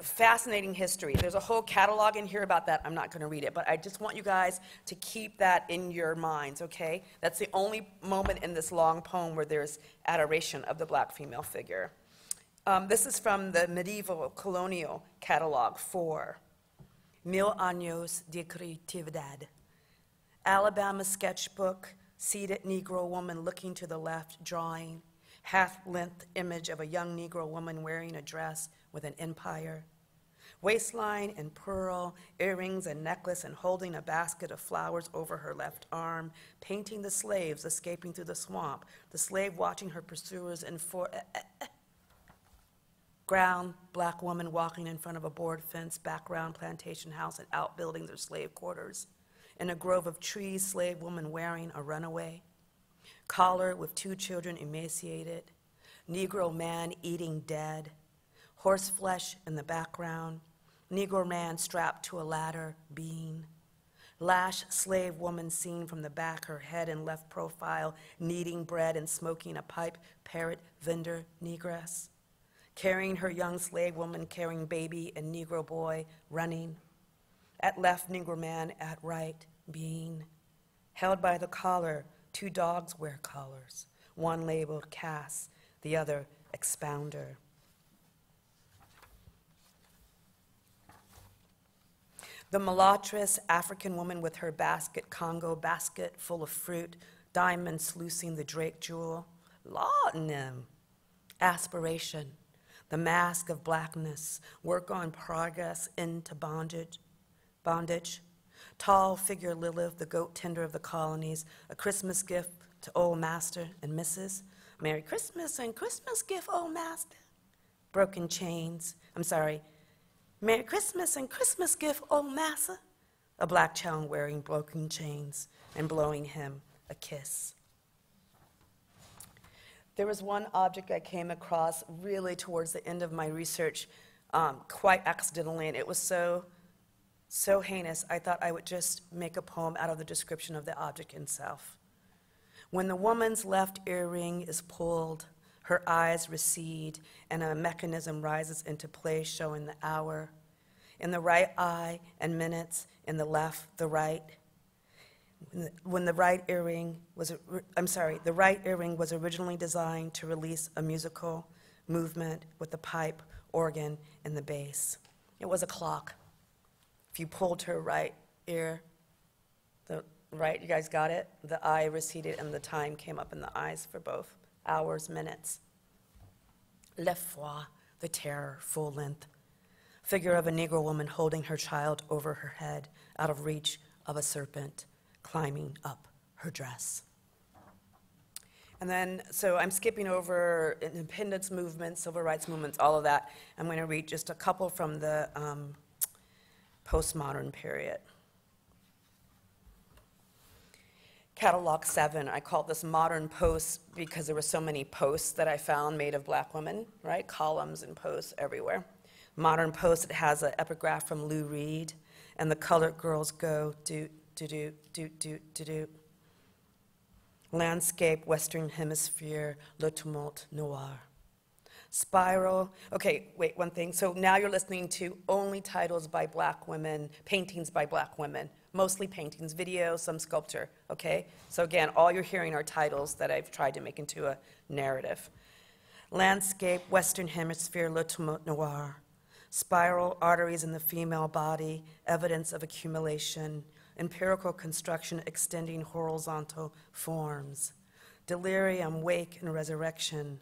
Fascinating history. There's a whole catalog in here about that. I'm not going to read it, but I just want you guys to keep that in your minds, okay? That's the only moment in this long poem where there's adoration of the black female figure. Um, this is from the medieval colonial catalog for Mil Años de Creatividad. Alabama sketchbook, seated Negro woman looking to the left, drawing, half length image of a young Negro woman wearing a dress with an empire. Waistline and pearl, earrings and necklace, and holding a basket of flowers over her left arm, painting the slaves escaping through the swamp, the slave watching her pursuers in for. Eh, eh, eh. Ground, black woman walking in front of a board fence, background, plantation house, and outbuildings or slave quarters. In a grove of trees, slave woman wearing a runaway. Collar with two children emaciated. Negro man eating dead. Horse flesh in the background. Negro man strapped to a ladder, bean, Lash slave woman seen from the back, her head in left profile, kneading bread and smoking a pipe, parrot vendor, negress carrying her young slave woman, carrying baby and Negro boy, running. At left, Negro man, at right, bean, Held by the collar, two dogs wear collars, one labeled Cass, the other Expounder. The mulattress African woman with her basket, Congo basket full of fruit, diamonds sluicing the Drake jewel, laudanum, aspiration the mask of blackness, work on progress into bondage, bondage. Tall figure Lilith, the goat tender of the colonies, a Christmas gift to old master and Mrs. Merry Christmas and Christmas gift, old master. Broken chains, I'm sorry. Merry Christmas and Christmas gift, old massa. A black child wearing broken chains and blowing him a kiss. There was one object I came across really towards the end of my research, um, quite accidentally, and it was so, so heinous, I thought I would just make a poem out of the description of the object itself. When the woman's left earring is pulled, her eyes recede, and a mechanism rises into place showing the hour. In the right eye and minutes, in the left, the right. When the- right earring was, I'm sorry, the right earring was originally designed to release a musical movement with the pipe, organ, and the bass. It was a clock. If you pulled her right ear, the right, you guys got it? The eye receded and the time came up in the eyes for both hours, minutes. L'effroi, the terror, full length. Figure of a Negro woman holding her child over her head, out of reach of a serpent climbing up her dress. And then, so I'm skipping over independence movements, civil rights movements, all of that. I'm going to read just a couple from the um, postmodern period. Catalog seven, I called this modern posts because there were so many posts that I found made of black women, right? Columns and posts everywhere. Modern post, it has an epigraph from Lou Reed, and the colored girls go do, do, do, do, do, do, do. Landscape, Western Hemisphere, Le Tumulte Noir. Spiral. Okay, wait, one thing. So now you're listening to only titles by black women, paintings by black women, mostly paintings, video, some sculpture, okay? So again, all you're hearing are titles that I've tried to make into a narrative. Landscape, Western Hemisphere, Le Tumulte Noir. Spiral, arteries in the female body, evidence of accumulation. Empirical construction extending horizontal forms. Delirium, wake, and resurrection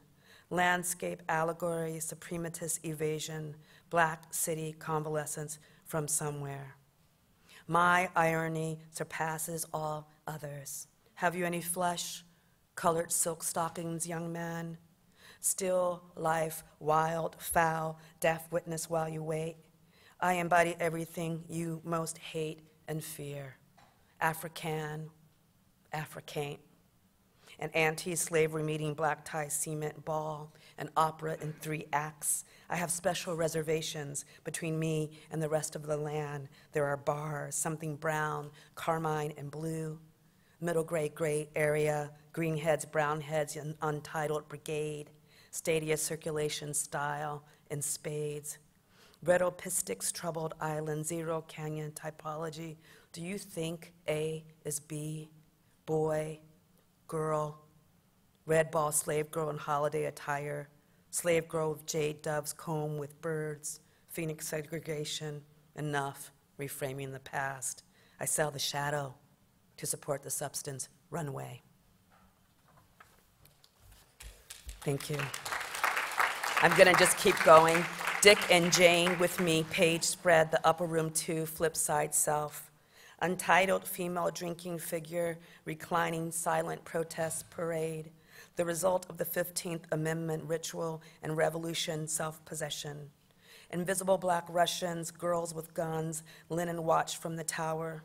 landscape allegory, suprematist evasion, black city convalescence from somewhere. My irony surpasses all others. Have you any flesh? Colored silk stockings, young man? Still life, wild, foul, deaf witness while you wait. I embody everything you most hate and fear. African, Africane an anti-slavery meeting black tie cement ball, an opera in three acts. I have special reservations between me and the rest of the land. There are bars, something brown, carmine, and blue. Middle gray, gray area, green heads, brown heads, an untitled brigade. Stadia circulation style in spades. Red Opistics, troubled island, zero canyon typology. Do you think A is B? Boy, girl, red ball slave girl in holiday attire, slave girl with jade doves comb with birds, phoenix segregation, enough, reframing the past. I sell the shadow to support the substance, runway. Thank you. I'm gonna just keep going. Dick and Jane with me, page spread, the upper room two, flip side self untitled female drinking figure, reclining silent protest parade, the result of the 15th Amendment ritual and revolution self possession. Invisible black Russians, girls with guns, linen watch from the tower.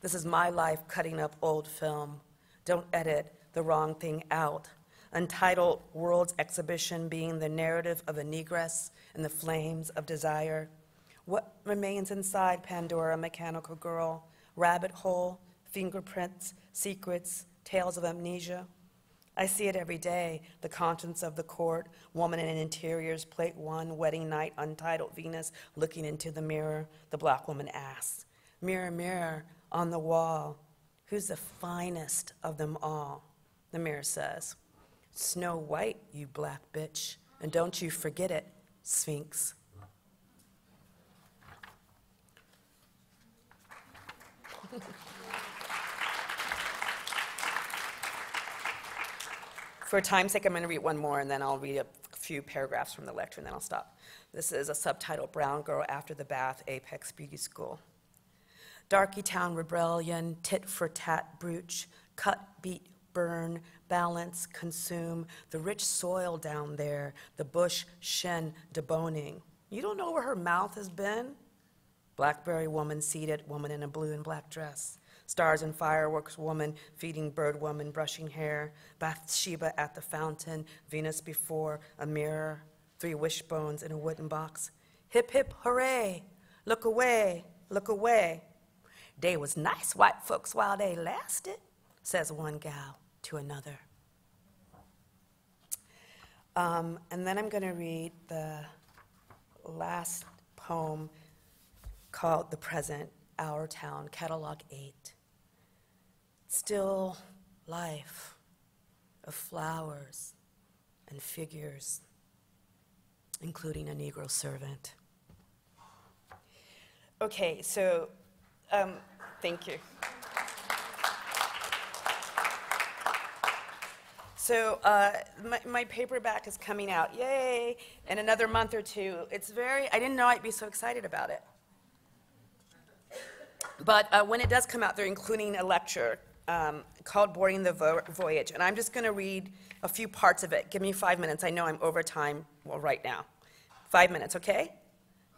This is my life cutting up old film. Don't edit the wrong thing out. Untitled World's Exhibition being the narrative of a negress in the flames of desire. What remains inside Pandora, mechanical girl? Rabbit hole, fingerprints, secrets, tales of amnesia. I see it every day the conscience of the court, woman in interiors, plate one, wedding night, untitled Venus, looking into the mirror. The black woman asks, Mirror, mirror on the wall, who's the finest of them all? The mirror says, Snow White, you black bitch. And don't you forget it, Sphinx. For time's sake, I'm going to read one more, and then I'll read a few paragraphs from the lecture, and then I'll stop. This is a subtitle, Brown Girl After the Bath, Apex Beauty School. Darkytown rebellion, tit for tat brooch, cut, beat, burn, balance, consume, the rich soil down there, the bush, shen, deboning. You don't know where her mouth has been? Blackberry woman seated, woman in a blue and black dress. Stars and fireworks woman, feeding bird woman, brushing hair. Bathsheba at the fountain, Venus before, a mirror, three wishbones in a wooden box. Hip hip hooray, look away, look away. They was nice white folks while they lasted, says one gal to another. Um, and then I'm going to read the last poem called The Present, Our Town, Catalog 8. Still life of flowers and figures, including a Negro servant. Okay, so um, thank you. So uh, my, my, paperback is coming out, yay, in another month or two. It's very, I didn't know I'd be so excited about it. But uh, when it does come out, they're including a lecture um, called Boarding the Vo- Voyage. And I'm just going to read a few parts of it. Give me five minutes. I know I'm over time well, right now. Five minutes, okay?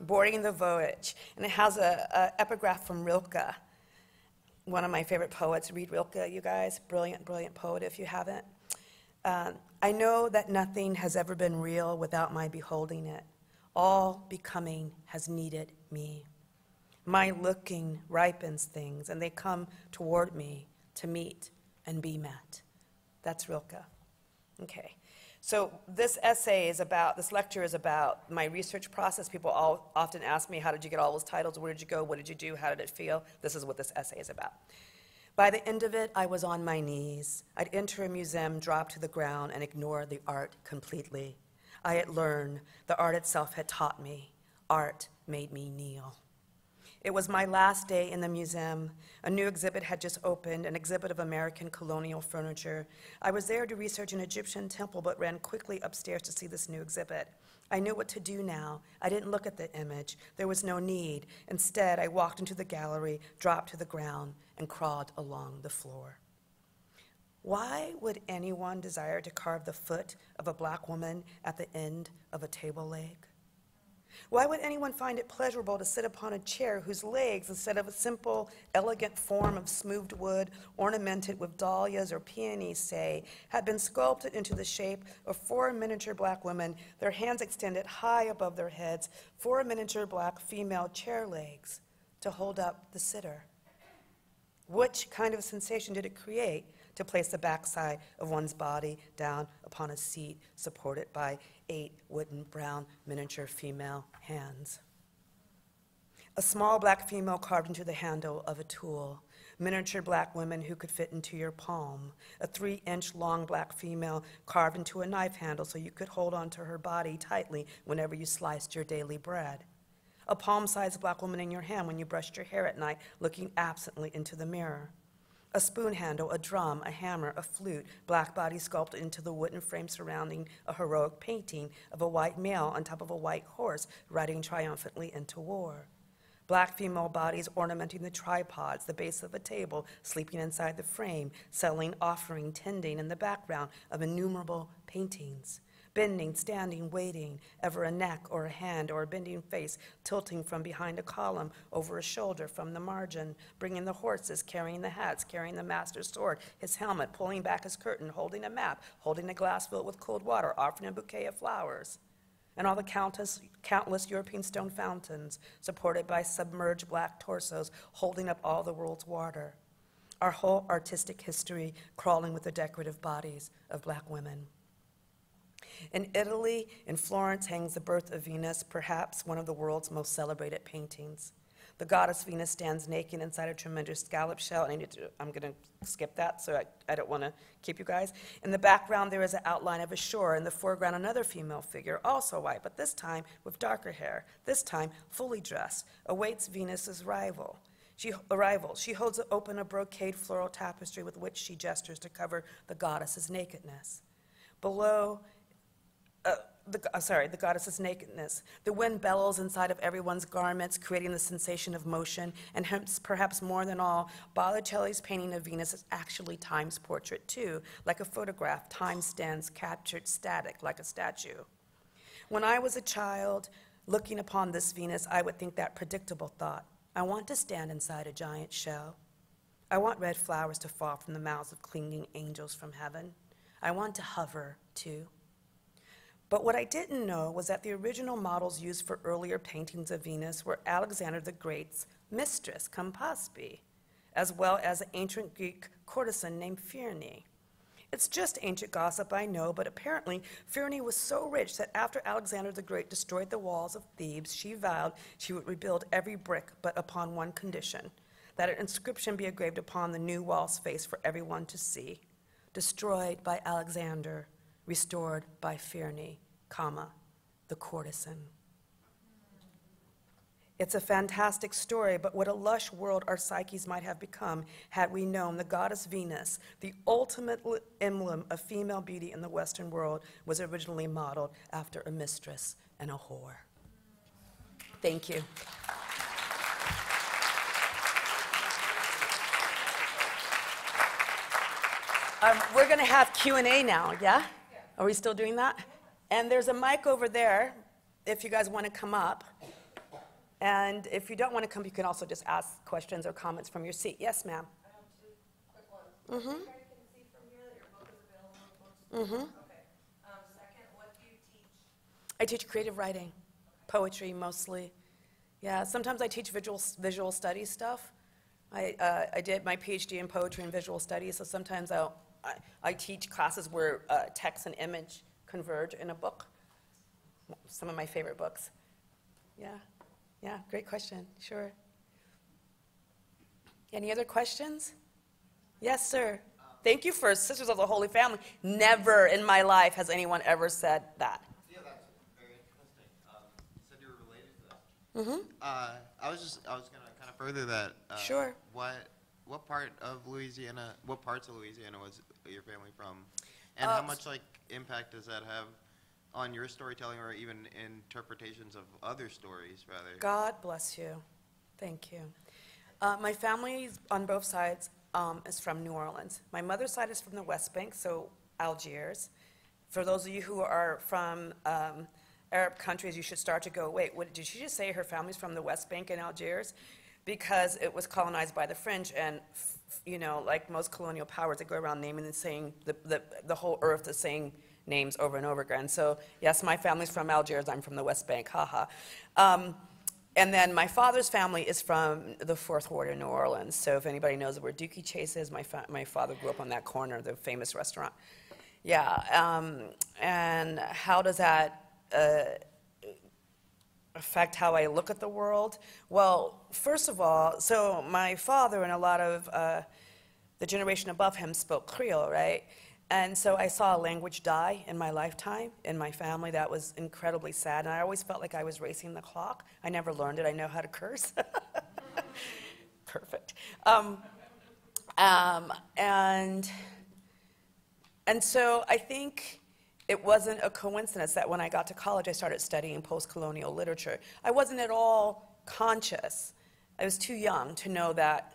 Boarding the Voyage. And it has a, a epigraph from Rilke, one of my favorite poets. Read Rilke, you guys. Brilliant, brilliant poet if you haven't. Uh, I know that nothing has ever been real without my beholding it. All becoming has needed me. My looking ripens things, and they come toward me to meet and be met. That's Rilke. Okay. So this essay is about, this lecture is about my research process. People all often ask me, how did you get all those titles? Where did you go? What did you do? How did it feel? This is what this essay is about. By the end of it, I was on my knees. I'd enter a museum, drop to the ground, and ignore the art completely. I had learned, the art itself had taught me. Art made me kneel. It was my last day in the museum. A new exhibit had just opened, an exhibit of American colonial furniture. I was there to research an Egyptian temple, but ran quickly upstairs to see this new exhibit. I knew what to do now. I didn't look at the image. There was no need. Instead, I walked into the gallery, dropped to the ground, and crawled along the floor. Why would anyone desire to carve the foot of a black woman at the end of a table leg? Why would anyone find it pleasurable to sit upon a chair whose legs, instead of a simple, elegant form of smoothed wood ornamented with dahlias or peonies, say, had been sculpted into the shape of four miniature black women, their hands extended high above their heads, four miniature black female chair legs to hold up the sitter? Which kind of sensation did it create to place the backside of one's body down upon a seat supported by eight wooden brown miniature female hands. A small black female carved into the handle of a tool, miniature black women who could fit into your palm, a three inch long black female carved into a knife handle so you could hold onto her body tightly whenever you sliced your daily bread. A palm sized black woman in your hand when you brushed your hair at night, looking absently into the mirror a spoon handle, a drum, a hammer, a flute, black body sculpted into the wooden frame surrounding a heroic painting of a white male on top of a white horse riding triumphantly into war. Black female bodies ornamenting the tripods, the base of a table, sleeping inside the frame, selling, offering, tending in the background of innumerable paintings bending, standing, waiting, ever a neck or a hand or a bending face, tilting from behind a column, over a shoulder, from the margin, bringing the horses, carrying the hats, carrying the master's sword, his helmet, pulling back his curtain, holding a map, holding a glass filled with cold water, offering a bouquet of flowers. And all the countless, countless European stone fountains, supported by submerged black torsos, holding up all the world's water. Our whole artistic history crawling with the decorative bodies of black women. In Italy, in Florence, hangs the birth of Venus, perhaps one of the world's most celebrated paintings. The goddess Venus stands naked inside a tremendous scallop shell. I I'm going to skip that, so I, I don't want to keep you guys. In the background, there is an outline of a shore. In the foreground, another female figure, also white, but this time with darker hair, this time fully dressed, awaits Venus's rival. She, arrival. She holds open a brocade floral tapestry with which she gestures to cover the goddess's nakedness. Below, uh, the, uh, sorry, the goddess's nakedness. The wind bellows inside of everyone's garments, creating the sensation of motion. And hence, perhaps more than all, Botticelli's painting of Venus is actually time's portrait too. Like a photograph, time stands captured static, like a statue. When I was a child, looking upon this Venus, I would think that predictable thought. I want to stand inside a giant shell. I want red flowers to fall from the mouths of clinging angels from heaven. I want to hover too. But what I didn't know was that the original models used for earlier paintings of Venus were Alexander the Great's mistress, Campaspe, as well as an ancient Greek courtesan named Phryne. It's just ancient gossip, I know, but apparently Phryne was so rich that after Alexander the Great destroyed the walls of Thebes, she vowed she would rebuild every brick, but upon one condition that an inscription be engraved upon the new wall's face for everyone to see. Destroyed by Alexander, restored by Phryne, comma, the courtesan. It's a fantastic story, but what a lush world our psyches might have become had we known the goddess Venus, the ultimate emblem of female beauty in the Western world, was originally modeled after a mistress and a whore. Thank you. Um, we're going to have Q&A now, yeah? Are we still doing that? And there's a mic over there if you guys want to come up. And if you don't want to come, you can also just ask questions or comments from your seat. Yes, ma'am. Mm-hmm. Mm-hmm. I teach creative writing, poetry mostly. Yeah, sometimes I teach visual, visual studies stuff. I, uh, I did my PhD in poetry and visual studies, so sometimes I'll I, I teach classes where uh, text and image converge in a book. Some of my favorite books. Yeah, yeah, great question. Sure. Any other questions? Yes, sir. Thank you for Sisters of the Holy Family. Never in my life has anyone ever said that. Yeah, that's very interesting. Um, you said you were related to that. Mm-hmm. Uh, I was just, I was gonna kind of further that. Uh, Sure. What, what part of Louisiana, what parts of Louisiana was your family from? And Uh, how much like impact does that have on your storytelling or even interpretations of other stories rather? God bless you. Thank you. Uh, my family on both sides um, is from New Orleans. My mother's side is from the West Bank, so Algiers. For those of you who are from um, Arab countries, you should start to go, wait, what, did she just say her family's from the West Bank and Algiers? Because it was colonized by the French, and you know, like most colonial powers, they go around naming and saying the, the, the whole earth the same names over and over again. So yes, my family's from Algiers. I'm from the West Bank. Haha. Um, and then my father's family is from the Fourth Ward in New Orleans. So if anybody knows where Dooky Chase is, my, fa- my father grew up on that corner, the famous restaurant. Yeah. Um, and how does that uh, affect how I look at the world? Well, first of all, so my father and a lot of uh, the generation above him spoke Creole, right? And so I saw a language die in my lifetime, in my family. That was incredibly sad. And I always felt like I was racing the clock. I never learned it. I know how to curse. [LAUGHS] Perfect. Um, um, and, and so I think it wasn't a coincidence that when I got to college, I started studying post colonial literature. I wasn't at all conscious. I was too young to know that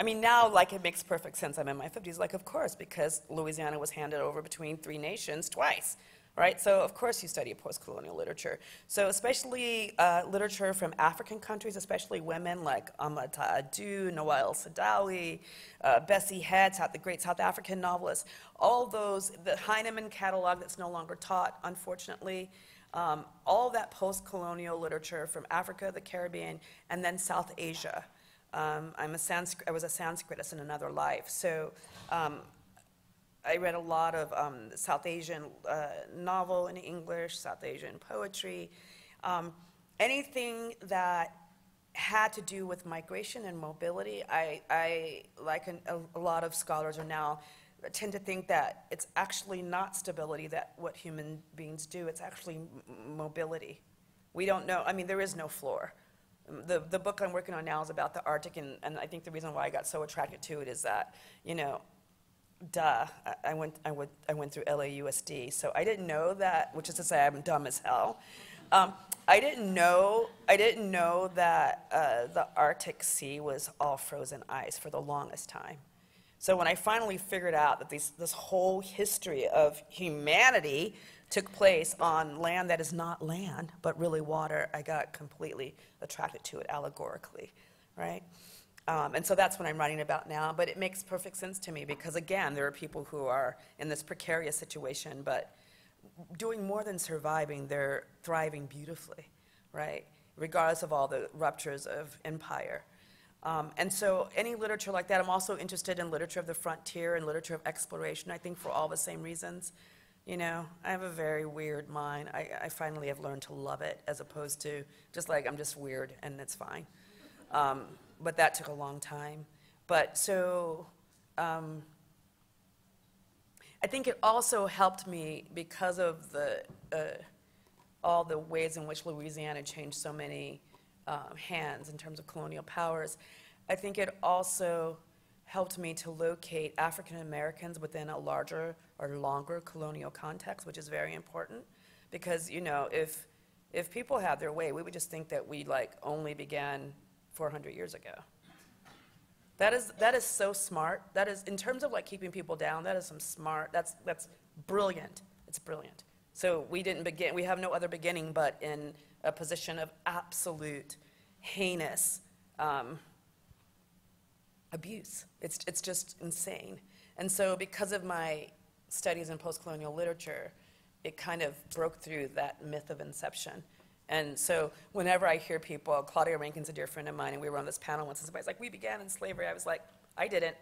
I mean, now, like, it makes perfect sense. I'm in my 50s, like, of course, because Louisiana was handed over between three nations twice, right? So, of course, you study post colonial literature. So, especially uh, literature from African countries, especially women like Ama Ata Aidoo, Noel Sadawi, uh, Bessie Head, the great South African novelist, all those, the Heinemann catalog that's no longer taught, unfortunately. Um, all that post colonial literature from Africa, the Caribbean, and then South Asia. Um, I'm a Sanskrit, I was a Sanskritist in another life. So um, I read a lot of um, South Asian uh, novel in English, South Asian poetry, um, anything that had to do with migration and mobility. I, I like an, a, a lot of scholars are now tend to think that it's actually not stability that what human beings do. It's actually mobility. We don't know. I mean, there is no floor the, the book I'm working on now is about the Arctic, and, and I think the reason why I got so attracted to it is that, you know, duh, I- I went, I went, I went through LAUSD, so I didn't know that, which is to say I'm dumb as hell. Um, I didn't know, I didn't know that uh, the Arctic Sea was all frozen ice for the longest time. So when I finally figured out that these, this whole history of humanity took place on land that is not land, but really water, I got completely attracted to it allegorically, right? Um, and so that's what I'm writing about now, but it makes perfect sense to me because, again, there are people who are in this precarious situation, but doing more than surviving, they're thriving beautifully, right? Regardless of all the ruptures of empire. Um, and so, any literature like that, I'm also interested in literature of the frontier and literature of exploration, I think, for all the same reasons. You know, I have a very weird mind. I, I finally have learned to love it as opposed to just like I'm just weird and it's fine. Um, but that took a long time. But so, um, I think it also helped me because of the, uh, all the ways in which Louisiana changed so many um, hands in terms of colonial powers. I think it also helped me to locate African Americans within a larger or longer colonial context, which is very important. Because, you know, if, if people had their way, we would just think that we like only began 400 years ago. That is, that is so smart. That is, in terms of like keeping people down, that is some smart, that's, that's brilliant. It's brilliant. So we didn't begin, we have no other beginning but in a position of absolute heinous um, abuse. It's, it's just insane. And so because of my studies in post-colonial literature, it kind of broke through that myth of inception. And so whenever I hear people, Claudia Rankine's a dear friend of mine, and we were on this panel once, and somebody's like, we began in slavery. I was like, I didn't.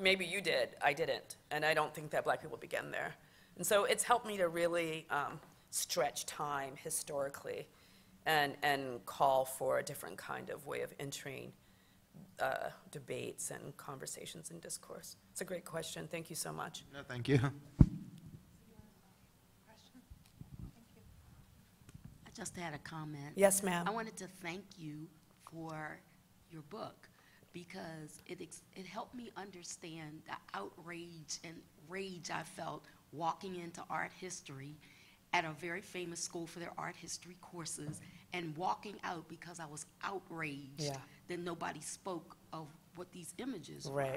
Maybe you did, I didn't. And I don't think that black people began there. And so it's helped me to really um, stretch time historically and, and call for a different kind of way of entering uh, debates and conversations and discourse. It's a great question. Thank you so much. No, thank you. Just had a comment. Yes, ma'am. I wanted to thank you for your book because it, ex- it helped me understand the outrage and rage I felt walking into art history at a very famous school for their art history courses and walking out because I was outraged Yeah. that nobody spoke of what these images were.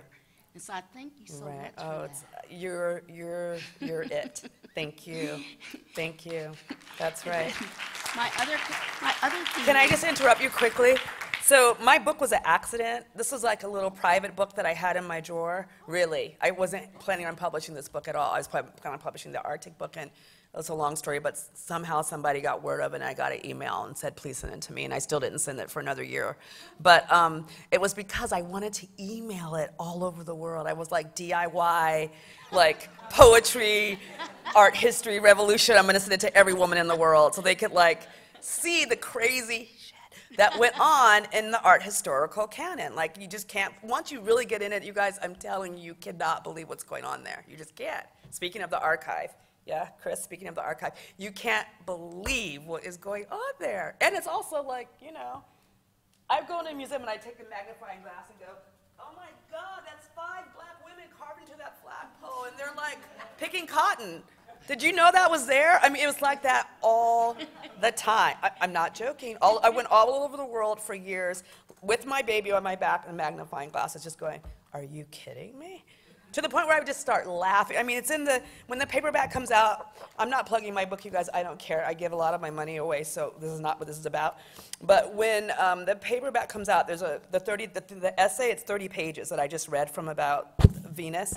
And so I thank you so Right. much Oh, it's, that. Uh, you're, you're, you're it. Thank you. Thank you. That's right. [LAUGHS] My other, my other thing. Can I just interrupt you quickly? So my book was an accident. This was like a little private book that I had in my drawer. Really, I wasn't planning on publishing this book at all. I was pla- planning on publishing the Arctic book, and it's a long story. But somehow somebody got word of it, and I got an email and said, "Please send it to me." And I still didn't send it for another year. But um, it was because I wanted to email it all over the world. I was like DIY, like poetry, art history revolution. I'm going to send it to every woman in the world so they could like see the crazy that went on in the art historical canon. Like you just can't, once you really get in it, you guys, I'm telling you, you cannot believe what's going on there. You just can't. Speaking of the archive, yeah, Chris, speaking of the archive, you can't believe what is going on there. And it's also like, you know, I go into a museum and I take the magnifying glass and go, oh my God, that's five black women carved into that flagpole, and they're like picking cotton. Did you know that was there? I mean, it was like that all the time. I, I'm not joking. All, I went all over the world for years with my baby on my back and magnifying glasses, just going, are you kidding me? To the point where I would just start laughing. I mean, it's in the, when the paperback comes out, I'm not plugging my book, you guys, I don't care. I give a lot of my money away, so this is not what this is about. But when um, the paperback comes out, there's a, the 30, the, the essay, it's 30 pages that I just read from about Venus.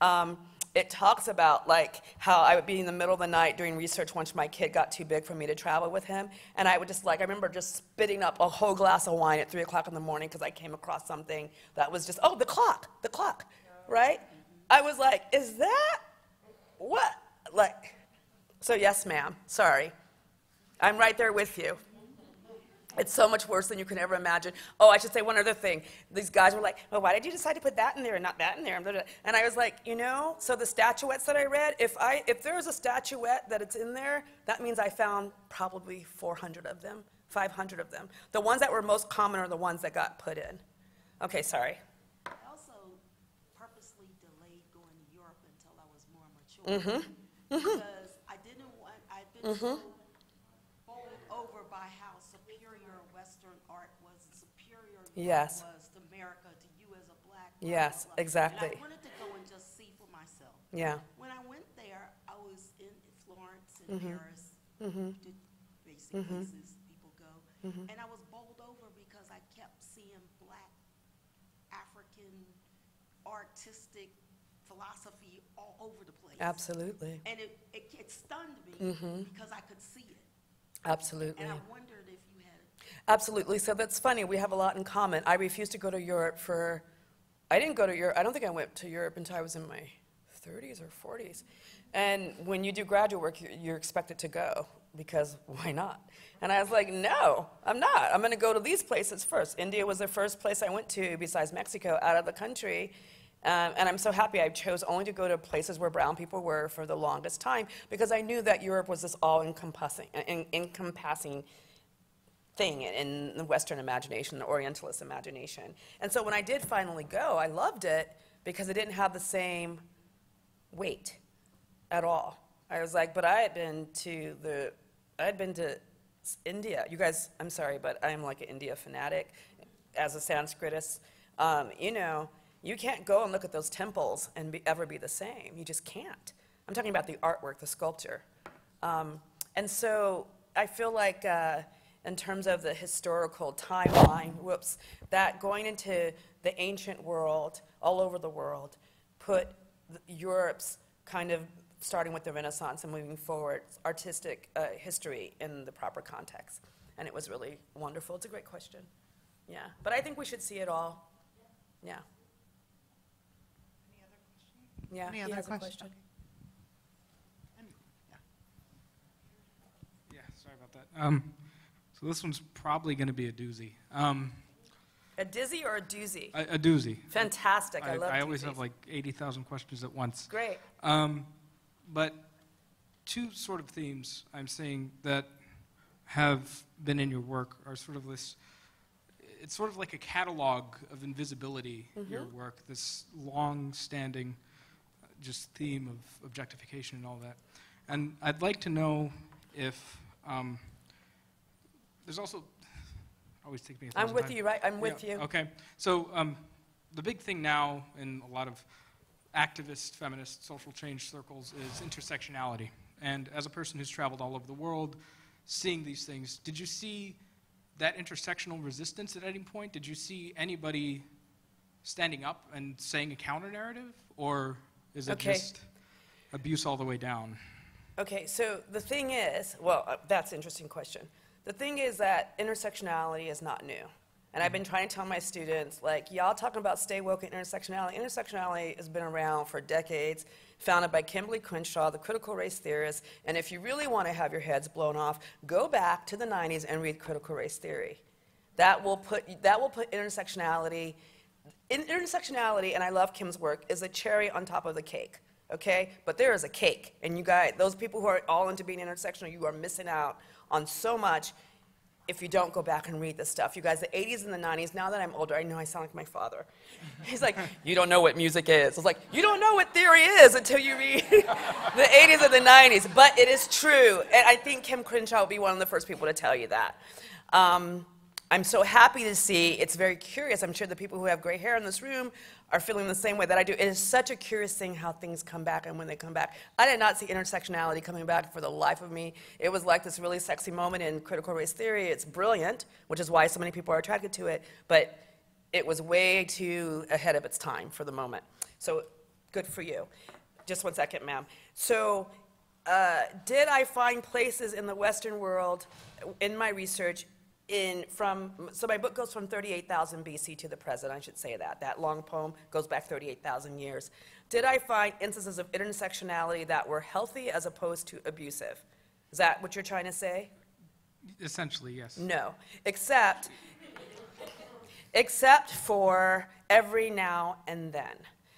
Um, it talks about like how I would be in the middle of the night doing research once my kid got too big for me to travel with him, and I would just like I remember just spitting up a whole glass of wine at three o'clock in the morning because I came across something that was just oh the clock, the clock, right? I was like, is that what like? So yes, ma'am. Sorry, I'm right there with you. It's so much worse than you can ever imagine. Oh, I should say one other thing. These guys were like, well, why did you decide to put that in there and not that in there? And I was like, you know, so the statuettes that I read, if, I, if there is a statuette that it's in there, that means I found probably 400 of them, 500 of them. The ones that were most common are the ones that got put in. Okay, sorry. I also purposely delayed going to Europe until I was more mature. Mhm. Mhm. Because I didn't want, I've been so Mhm. bowled over by how superior Western art was, superior art Yes. was to America, to you as a black. blah, Yes, blah, blah. exactly. And I wanted to go and just see for myself. Yeah. When I went there, I was in Florence and Mhm. Paris, Mhm. the basic Mhm. places people go. And I was bowled over because I kept seeing black, African, artistic philosophy all over the place. Absolutely. And it, it, it stunned me because I could see it. Absolutely. And I wondered if Absolutely. So that's funny. We have a lot in common. I refused to go to Europe for, I didn't go to Europe, I don't think I went to Europe until I was in my 30s or 40s. And when you do graduate work, you're, expected to go because [LAUGHS] why not? And I was like, no, I'm not. I'm going to go to these places first. India was the first place I went to besides Mexico out of the country. Um, and I'm so happy I chose only to go to places where brown people were for the longest time because I knew that Europe was this all encompassing, en- encompassing thing in the Western imagination, the Orientalist imagination. And so when I did finally go, I loved it because it didn't have the same weight at all. I was like, but I had been to the, I had been to India. You guys, I'm sorry, but I am like an India fanatic as a Sanskritist. Um, you know, you can't go and look at those temples and be, ever be the same. You just can't. I'm talking about the artwork, the sculpture. Um, and so I feel like, uh, in terms of the historical timeline, whoops, that going into the ancient world, all over the world, put Europe's kind of starting with the Renaissance and moving forward, artistic uh, history in the proper context. And it was really wonderful. It's a great question. Yeah. But I think we should see it all. Yeah. Yeah, Any he other has a question? question. Yeah, sorry about that. Um, so this one's probably going to be a doozy. Um, A dizzy or a doozy? a, a doozy. Fantastic. I, love I always doozies. have like 80,000 questions at once. Great. Um, but two sort of themes I'm seeing that have been in your work are sort of this. It's sort of like a catalog of invisibility. In your work, this long-standing, uh, just theme of objectification and all that. And I'd like to know if um, there's also. Always take me. I'm with you, right? I'm with Yeah, you. Okay. So um, the big thing now in a lot of activist, feminist, social change circles is intersectionality. And as a person who's traveled all over the world, seeing these things, did you see that intersectional resistance at any point? Did you see anybody standing up and saying a counter narrative? Or is it Okay. just abuse all the way down? Okay, so the thing is, well, uh, that's an interesting question. The thing is that intersectionality is not new. And I've been trying to tell my students, like, y'all talking about stay woke and intersectionality. Intersectionality has been around for decades, founded by Kimberlé Crenshaw, the critical race theorist. And if you really want to have your heads blown off, go back to the 90s and read critical race theory. That will put, that will put intersectionality, in, intersectionality, and I love Kim's work, is a cherry on top of the cake. Okay? But there is a cake. And you guys, those people who are all into being intersectional, you are missing out on so much if you don't go back and read this stuff. You guys, the 80s and the 90s, now that I'm older, I know I sound like my father. [LAUGHS] He's like, you don't know what music is. It's like, you don't know what theory is until you read [LAUGHS] the 80s and the 90s. But it is true. And I think Kim Crenshaw will be one of the first people to tell you that. Um, I'm so happy to see, it's very curious. I'm sure the people who have gray hair in this room are feeling the same way that I do. It is such a curious thing how things come back and when they come back. I did not see intersectionality coming back for the life of me. It was like this really sexy moment in critical race theory. It's brilliant, which is why so many people are attracted to it, but it was way too ahead of its time for the moment. So good for you. Just one second, ma'am. So uh, did I find places in the Western world in my research in from so my book goes from 38,000 BC to the present. I should say that that long poem goes back 38,000 years. Did I find instances of intersectionality that were healthy as opposed to abusive? Is that what you're trying to say? Essentially, yes. No, except except for every now and then.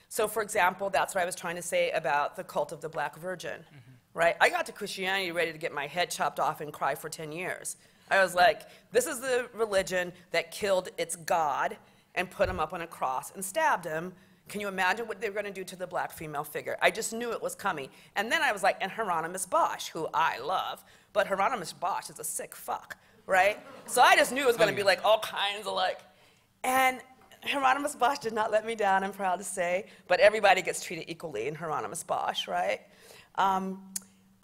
So, for example, that's what I was trying to say about the cult of the Black Virgin, mm-hmm. right? I got to Christianity ready to get my head chopped off and cry for 10 years. I was like, this is the religion that killed its God and put him up on a cross and stabbed him Can you imagine what they were going to do to the black female figure? I just knew it was coming. And then I was like, and Hieronymus Bosch, who I love, but Hieronymus Bosch is a sick fuck, right? So I just knew it was going to be like all kinds of like, and Hieronymus Bosch did not let me down, I'm proud to say, but everybody gets treated equally in Hieronymus Bosch, right? Um,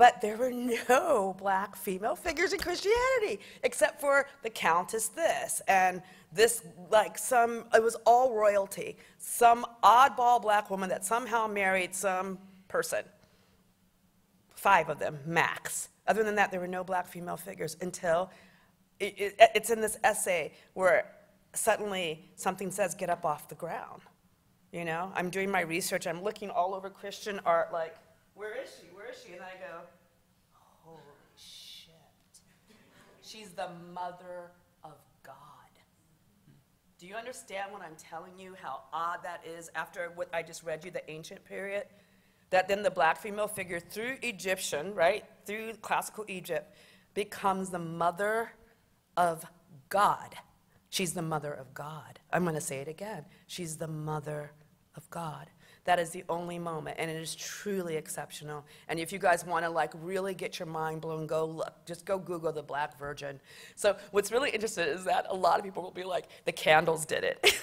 but there were no [LAUGHS] black female figures in Christianity, except for the Countess this and this, like some, it was all royalty. Some oddball black woman that somehow married some person. Five of them, max. Other than that, there were no black female figures until it, it, it's in this essay where suddenly something says, get up off the ground. You know, I'm doing my research, I'm looking all over Christian art, like, where is she? She? And I go, holy shit. She's the mother of God. Do you understand when I'm telling you how odd that is after what I just read you, the ancient period? That then the black female figure through Egyptian, right, through classical Egypt, becomes the mother of God. She's the mother of God. I'm going to say it again. She's the mother of God. That is the only moment, and it is truly exceptional. And if you guys want to like really get your mind blown, go look. Just go Google the Black Virgin. So what's really interesting is that a lot of people will be like, the candles did it,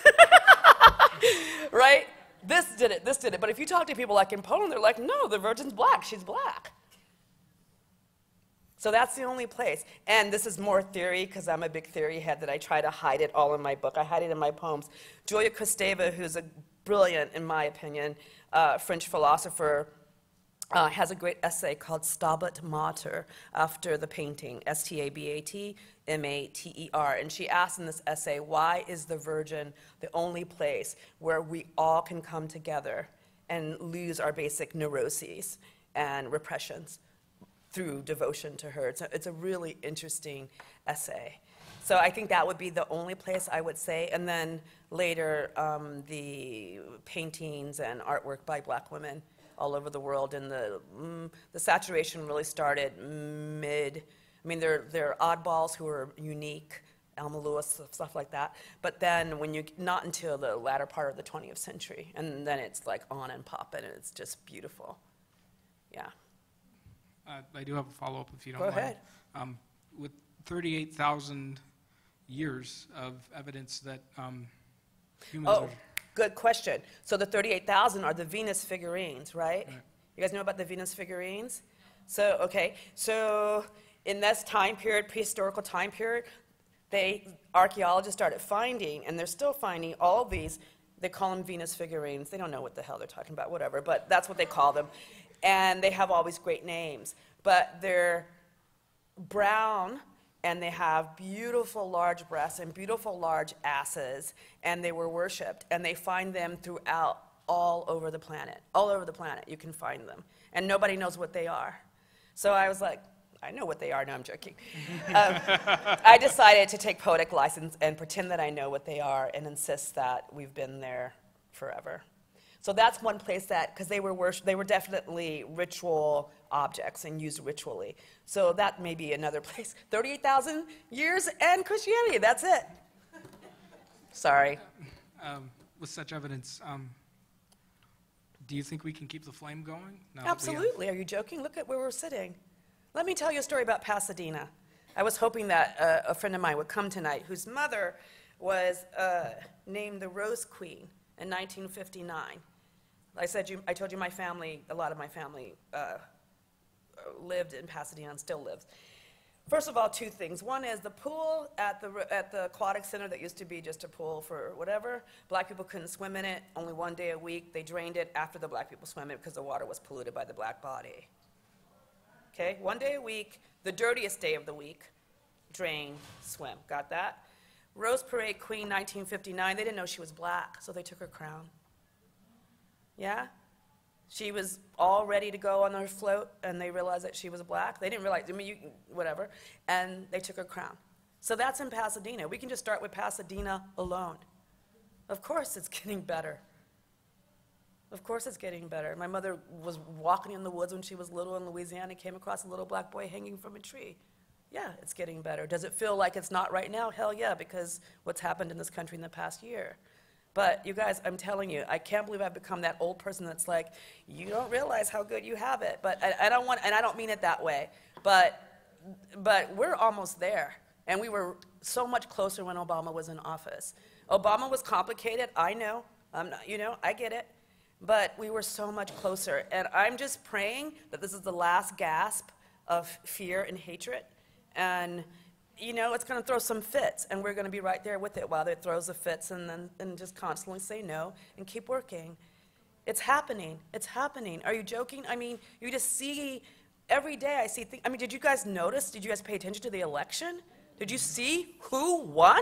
[LAUGHS] right? This did it. This did it. But if you talk to people like in Poland, they're like, no, the Virgin's black. She's black. So that's the only place. And this is more theory because I'm a big theory head that I try to hide it all in my book. I hide it in my poems. Julia Kristeva, who's a brilliant, in my opinion, uh, French philosopher, uh, has a great essay called Stabat Mater after the painting, S T A B A T M A T E R. And she asks in this essay, why is the Virgin the only place where we all can come together and lose our basic neuroses and repressions through devotion to her? It's a, it's a really interesting essay. So I think that would be the only place I would say. And then later, um, the paintings and artwork by black women all over the world. And the, mm, the saturation really started mid, I mean, there, there are oddballs who are unique, Alma Lewis, stuff like that. But then when you, not until the latter part of the 20th century. And then it's like on and popping, and it's just beautiful. Yeah. Uh, I do have a follow-up if you don't Go mind. ahead. Um, with 38,000 years of evidence that um, humans Oh, are good question. So the 38,000 are the Venus figurines, right? You guys know about the Venus figurines? So, okay, so in this time period, prehistorical time period, they, archaeologists started finding, and they're still finding all these, they call them Venus figurines. They don't know what the hell they're talking about, whatever, but that's what they call them. And they have all these great names. But they're brown and they have beautiful large breasts and beautiful large asses and they were worshipped and they find them throughout all over the planet all over the planet. You can find them. And nobody knows what they are. So i was like i know what they are. No i'm joking. [LAUGHS] Um, i decided to take poetic license and pretend that i know what they are and insist that we've been there forever so that's one place that, because they were worship, they were definitely ritual objects and used ritually. So that may be another [LAUGHS] place. 38,000 years and Christianity, that's it. Sorry. um, with such evidence. Um, do you think we can keep the flame going? Absolutely. Are you joking? Look at where we're sitting. Let me tell you a story about Pasadena. I was hoping that uh, a friend of mine would come tonight whose mother was uh, named the Rose Queen in 1959. I said you, I told you my family, a lot of my family uh, lived in Pasadena and still lives. First of all, two things. One is the pool at the, at the aquatic center that used to be just a pool for whatever, black people couldn't swim in it, only one day a week. They drained it after the black people swam in it because the water was polluted by the black body. Okay, one day a week, the dirtiest day of the week, drain, swim. Got that? Rose Parade Queen, 1959, they didn't know she was black, so they took her crown. Yeah? She was all ready to go on her float, and they realized that she was black. They didn't realize, I mean, you, whatever, and they took her crown. So that's in Pasadena. We can just start with Pasadena alone. Of course, it's [LAUGHS] getting better. Of course, it's getting better. My mother was walking in the woods when she was little in Louisiana, came across a little black boy hanging from a tree. Yeah, it's getting better. Does it feel like it's not right now? Hell yeah, because what's happened in this country in the past year. But you guys, I'm telling you, I can't believe I've become that old person that's like, you don't realize how good you have it. But I, I don't want, and I don't mean it that way. But, but we're almost there. And we were so much closer when Obama was in office. Obama was complicated, I know. I'm not, you know, I get it. But we were so much closer. And I'm just praying that this is the last gasp of fear and hatred. And, you know, it's going to throw some fits, and we're going to be right there with it while it throws the fits and then and just constantly say no and keep working. It's happening. It's happening. Are you joking? I mean, you just see every day I see things. I mean, did you guys notice? Did you guys pay attention to the election? Did you see who won?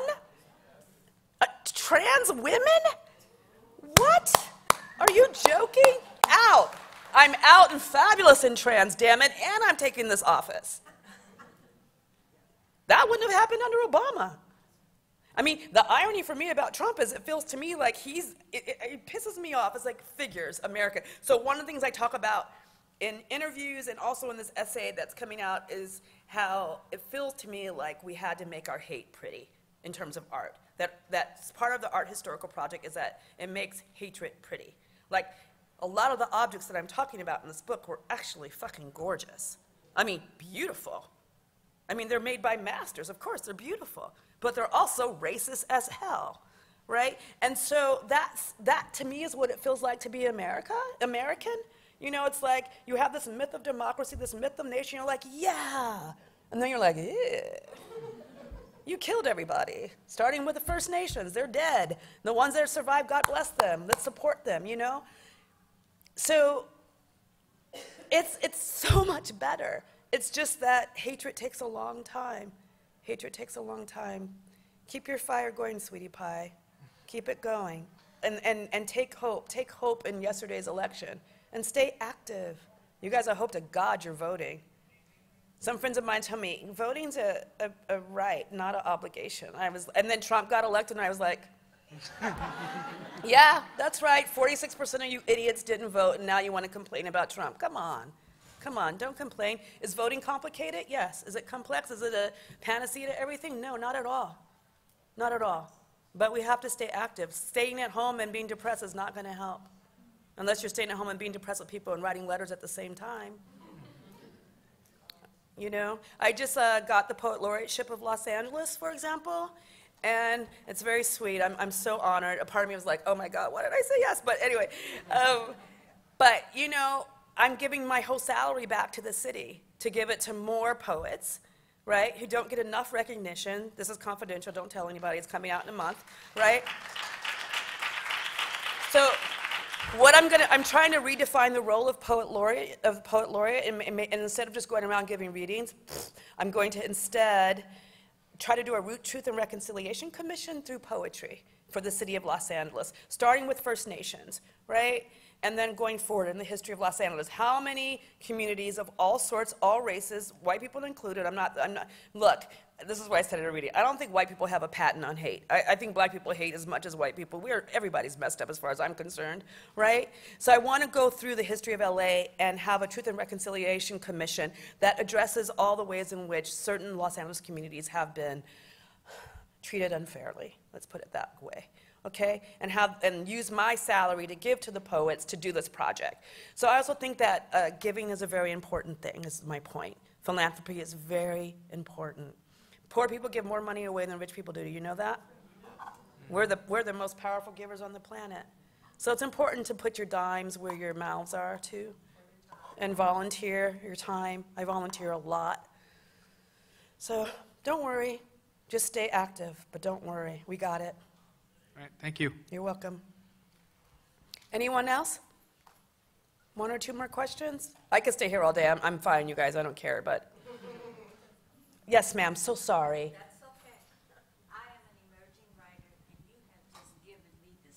Uh, trans women? What? Are you joking? Out. I'm out and fabulous in trans, damn it, and I'm taking this office. That wouldn't have happened under Obama. I mean, the irony for me about Trump is it feels to me like he's, it, it, it, pisses me off. It's like figures, America. So, one of the things I talk about in interviews and also in this essay that's coming out is how it feels to me like we had to make our hate pretty in terms of art. That, that's part of the art historical project is that it makes hatred pretty. Like, a lot of the objects that I'm talking about in this book were actually fucking gorgeous. I mean, beautiful. I mean, they're made by masters, of course, they're beautiful, but they're also racist as hell, right? And so that's, that to me is what it feels like to be America, American. You know, it's like you have this myth of democracy, this myth of nation, you're like, yeah. And then you're like. You killed everybody, starting with the First Nations. They're dead. The ones that survived, God bless them. Let's support them, you know? So it's, it's so much better. It's just that hatred takes a long time. Hatred takes a long time. Keep your fire going, sweetie pie. Keep it going. And, and, and take hope. Take hope in yesterday's election. And stay active. You guys, I hope to God you're voting. Some friends of mine tell me voting's a, a, a right, not an obligation. I was, and then Trump got elected, and I was like, [LAUGHS] yeah, that's right. 46% of you idiots didn't vote, and now you want to complain about Trump. Come on. Come on, don't complain. Is voting complicated? Yes. Is it complex? Is it a panacea to everything? No, not at all. Not at all. But we have to stay active. Staying at home and being depressed is not going to help. Unless you're staying at home and being depressed with people and writing letters at the same time. You know, I just uh, got the Poet Laureateship of Los Angeles, for example, and it's very sweet. I'm, I'm so honored. A part of me was like, oh my God, why did I say yes? But anyway, um, but you know, I'm giving my whole salary back to the city to give it to more poets, right, who don't get enough recognition. This is confidential, don't tell anybody, it's coming out in a month, right? So, what I'm gonna, I'm trying to redefine the role of poet laureate, of poet laureate, and, and, and instead of just going around giving readings, I'm going to instead try to do a root truth and reconciliation commission through poetry for the city of Los Angeles, starting with First Nations, right? And then going forward in the history of Los Angeles, how many communities of all sorts, all races, white people included, I'm not, I'm not look, this is why I said it already. I don't think white people have a patent on hate. I, I think black people hate as much as white people. We're, everybody's messed up as far as I'm concerned, right? So I want to go through the history of LA and have a Truth and Reconciliation Commission that addresses all the ways in which certain Los Angeles communities have been treated unfairly. Let's put it that way okay, and have and use my salary to give to the poets to do this project. So I also think that uh, giving is a very important thing. Is my point. Philanthropy is very important. Poor people give more money away than rich people do. Do you know that? We're the we're the most powerful givers on the planet. So it's important to put your dimes where your mouths are too, and volunteer your time. I volunteer a lot. So don't worry, just stay active, but don't worry, we got it. All right, thank you. You're welcome. Anyone else? One or two more questions? I could stay here all day. I'm, I'm fine, you guys. I don't care, but. Yes, ma'am. So sorry. That's okay. I am an emerging writer, and you have just given me the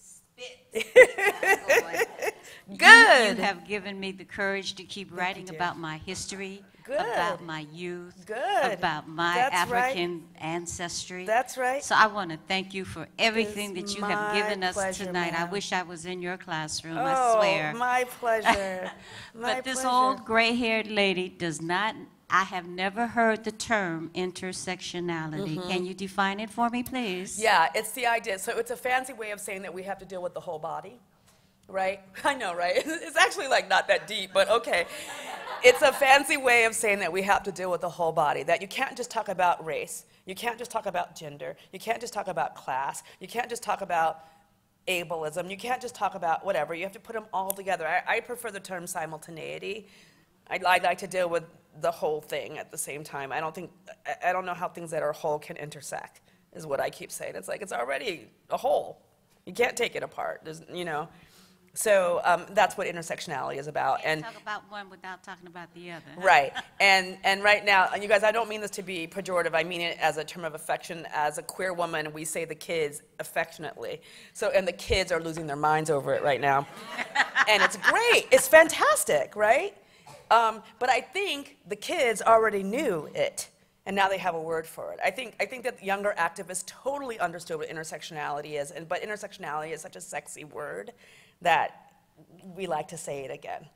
spit. [LAUGHS] Good. You, you have given me the courage to keep writing about my history, Good. about my youth, Good. about my That's right. African ancestry. That's right. So I want to thank you for everything It's that you have given us pleasure, tonight. I wish I was in your classroom, oh, I swear. my pleasure. [LAUGHS] my but this pleasure. old gray-haired lady does not I have never heard the term intersectionality. Mhm. Can you define it for me, please? Yeah, it's the idea. So it's a fancy way of saying that we have to deal with the whole body, right? [LAUGHS] I know, right? [LAUGHS] It's actually like not that deep, but okay. It's a fancy way of saying that we have to deal with the whole body, that you can't just talk about race. You can't just talk about gender. You can't just talk about class. You can't just talk about ableism. You can't just talk about whatever. You have to put them all together. I, I prefer the term simultaneity. I'd, I'd like to deal with the whole thing at the same time. I don't think, I, I don't know how things that are whole can intersect, is what I keep saying. It's like it's already a whole. You can't take it apart. There's, you know. So um, that's what intersectionality is about. Can't And talk about one without talking about the other. [LAUGHS] Right. And, and right now, and you guys, I don't mean this to be pejorative. I mean it as a term of affection. As a queer woman, we say the kids affectionately. So, and the kids are losing their minds over it right now. [LAUGHS] and it's great. It's fantastic, right? Um, but I think the kids already knew it. And now they have a word for it. I think, I think that younger activists totally understood what intersectionality is, and, but intersectionality is such a sexy word that we like to say it again.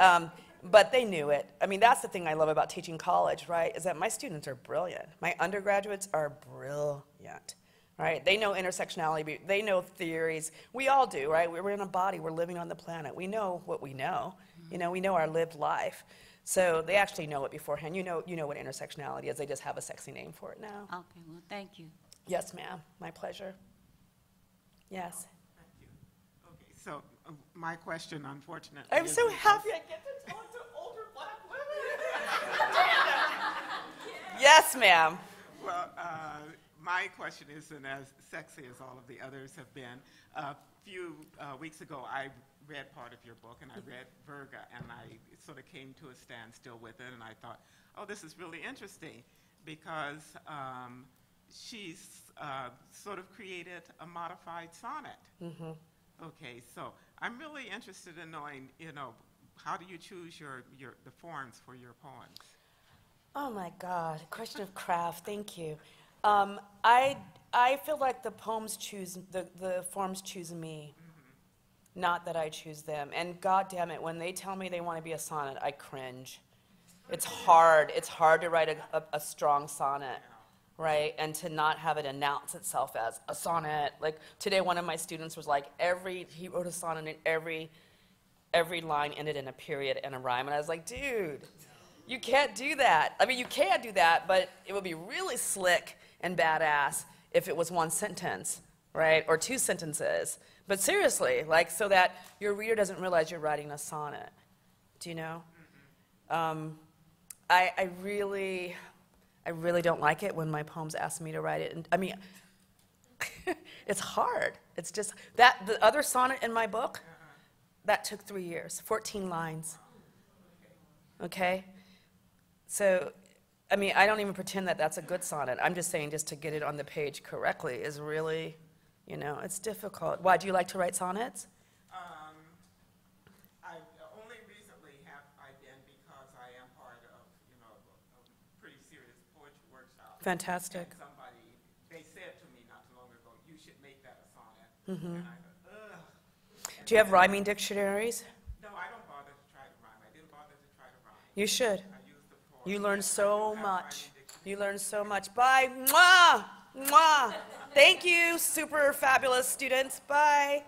Um, but they knew it. I mean, that's the thing I love about teaching college, right? Is that my students are brilliant. My undergraduates are brilliant, right? They know intersectionality, they know theories. We all do, right? We're in a body, we're living on the planet. We know what we know. You know, we know our lived life. So they actually know it beforehand. You know, you know what intersectionality is. They just have a sexy name for it now. Okay, well, thank you. Yes, ma'am. My pleasure. Yes. So uh, my question, unfortunately. I'm so happy I get to talk to older black women. [LAUGHS] yes, ma'am. Well, uh, my question isn't as sexy as all of the others have been. A few uh, weeks ago, I read part of your book, and I read Virga, and I sort of came to a standstill with it, and I thought, oh, this is really interesting, because um, she's uh, sort of created a modified sonnet. Mhm. Okay, so I'm really interested in knowing, you know, how do you choose your, your the forms for your poems? Oh my God, question of craft. Thank you. Um, I I feel like the poems choose the the forms choose me, not that I choose them. And God damn it, when they tell me they want to be a sonnet, I cringe. It's hard. It's hard to write a, a, a strong sonnet, right? And to not have it announce itself as a sonnet. Like today, one of my students was like, every he wrote a sonnet and every every line ended in a period and a rhyme. And I was like, dude, you can't do that. I mean, you can do that, but it would be really slick and badass if it was one sentence, right? Or two sentences. But seriously, like, so that your reader doesn't realize you're writing a sonnet. Do you know? Um, I, I really, I really don't like it when my poems ask me to write it. And I mean, [LAUGHS] it's hard. It's just that the other sonnet in my book, that took three years, 14 lines. Okay? So, I mean, I don't even pretend that that's a good sonnet. I'm just saying just to get it on the page correctly is really, you know, it's difficult. Why, do you like to write sonnets? Um, I only recently have I been because I am part of, you know, a, a pretty serious poetry workshop. Fantastic. And somebody, they said to me not too long ago, you should make that a sonnet. Mm-hmm. Thought, ugh. Do you have rhyming dictionaries? No, I don't bother to try to rhyme. I didn't bother to try to rhyme. You should. I used the. You learn so much. You learn so much. Bye. Mwah. Mwah. Thank you, super fabulous students. Bye.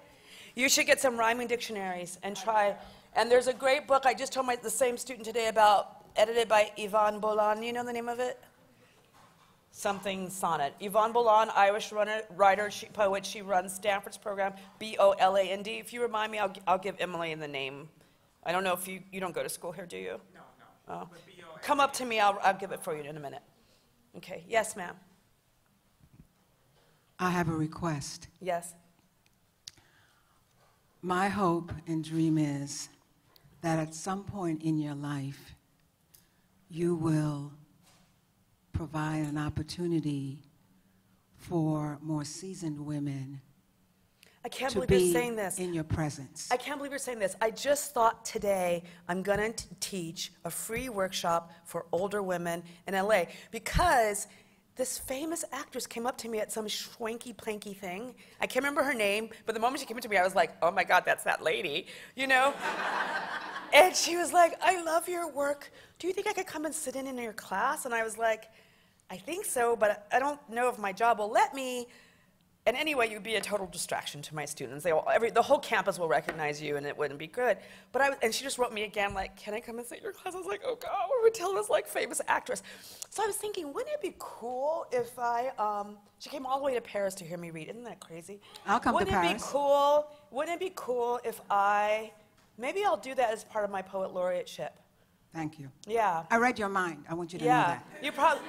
You should get some rhyming dictionaries and try. And there's a great book I just told my the same student today about, edited by Eavan Boland. You know the name of it? Something sonnet. Eavan Boland, Irish runner, writer, she, poet. She runs Stanford's program, B O L A N D. If you remind me, I'll, I'll give Emily the name. I don't know if you, you don't go to school here, do you? No, no. Oh. Come up to me, I'll, I'll give it for you in a minute. Okay, yes, ma'am. I have a request. Yes. My hope and dream is that at some point in your life, you will provide an opportunity for more seasoned women I can't to believe be you're saying this. in your presence. I can't believe you're saying this. I just thought today I'm going to teach a free workshop for older women in LA because this famous actress came up to me at some schwanky planky thing. I can't remember her name, but the moment she came up to me, I was like, oh my God, that's that lady, you know? [LAUGHS] And she was like, I love your work. Do you think I could come and sit in in your class? And I was like, I think so, but I don't know if my job will let me. And anyway, you'd be a total distraction to my students. They all, every, the whole campus will recognize you, and it wouldn't be good. But I, was- and she just wrote me again, like, "Can I come and sit in your class?" I was like, "Oh God, we would tell this like famous actress." So I was thinking, wouldn't it be cool if I? Um, she came all the way to Paris to hear me read. Isn't that crazy? I'll come to wouldn't it Paris. be cool? Wouldn't it be cool if I? Maybe I'll do that as part of my poet laureateship. Thank you. Yeah. I read your mind. I want you to know Yeah. that. You probably.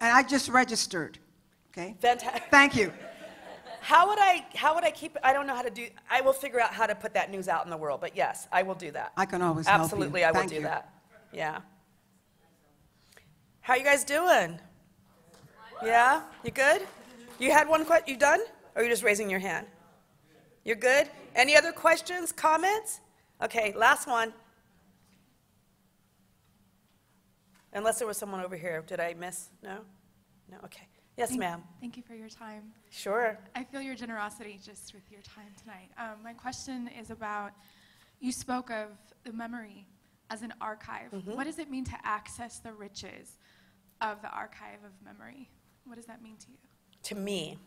And I just registered. Okay? Fantastic. Thank you. How would I? How would I keep? I don't know how to do. I will figure out how to put that news out in the world. But yes, I will do that. I can always help you. Absolutely, I will Thank do you. that. Yeah. How you guys doing? Yeah, you good? You had one question. You done? Or are you just raising your hand? You're good. Any other questions, comments? Okay, last one. Unless there was someone over here. Did I miss? No? No? Okay. Yes, Thank- ma'am. Thank you for your time. Sure. I feel your generosity just with your time tonight. Um, my question is about you spoke of the memory as an archive. Mhm. What does it mean to access the riches of the archive of memory? What does that mean to you? to me,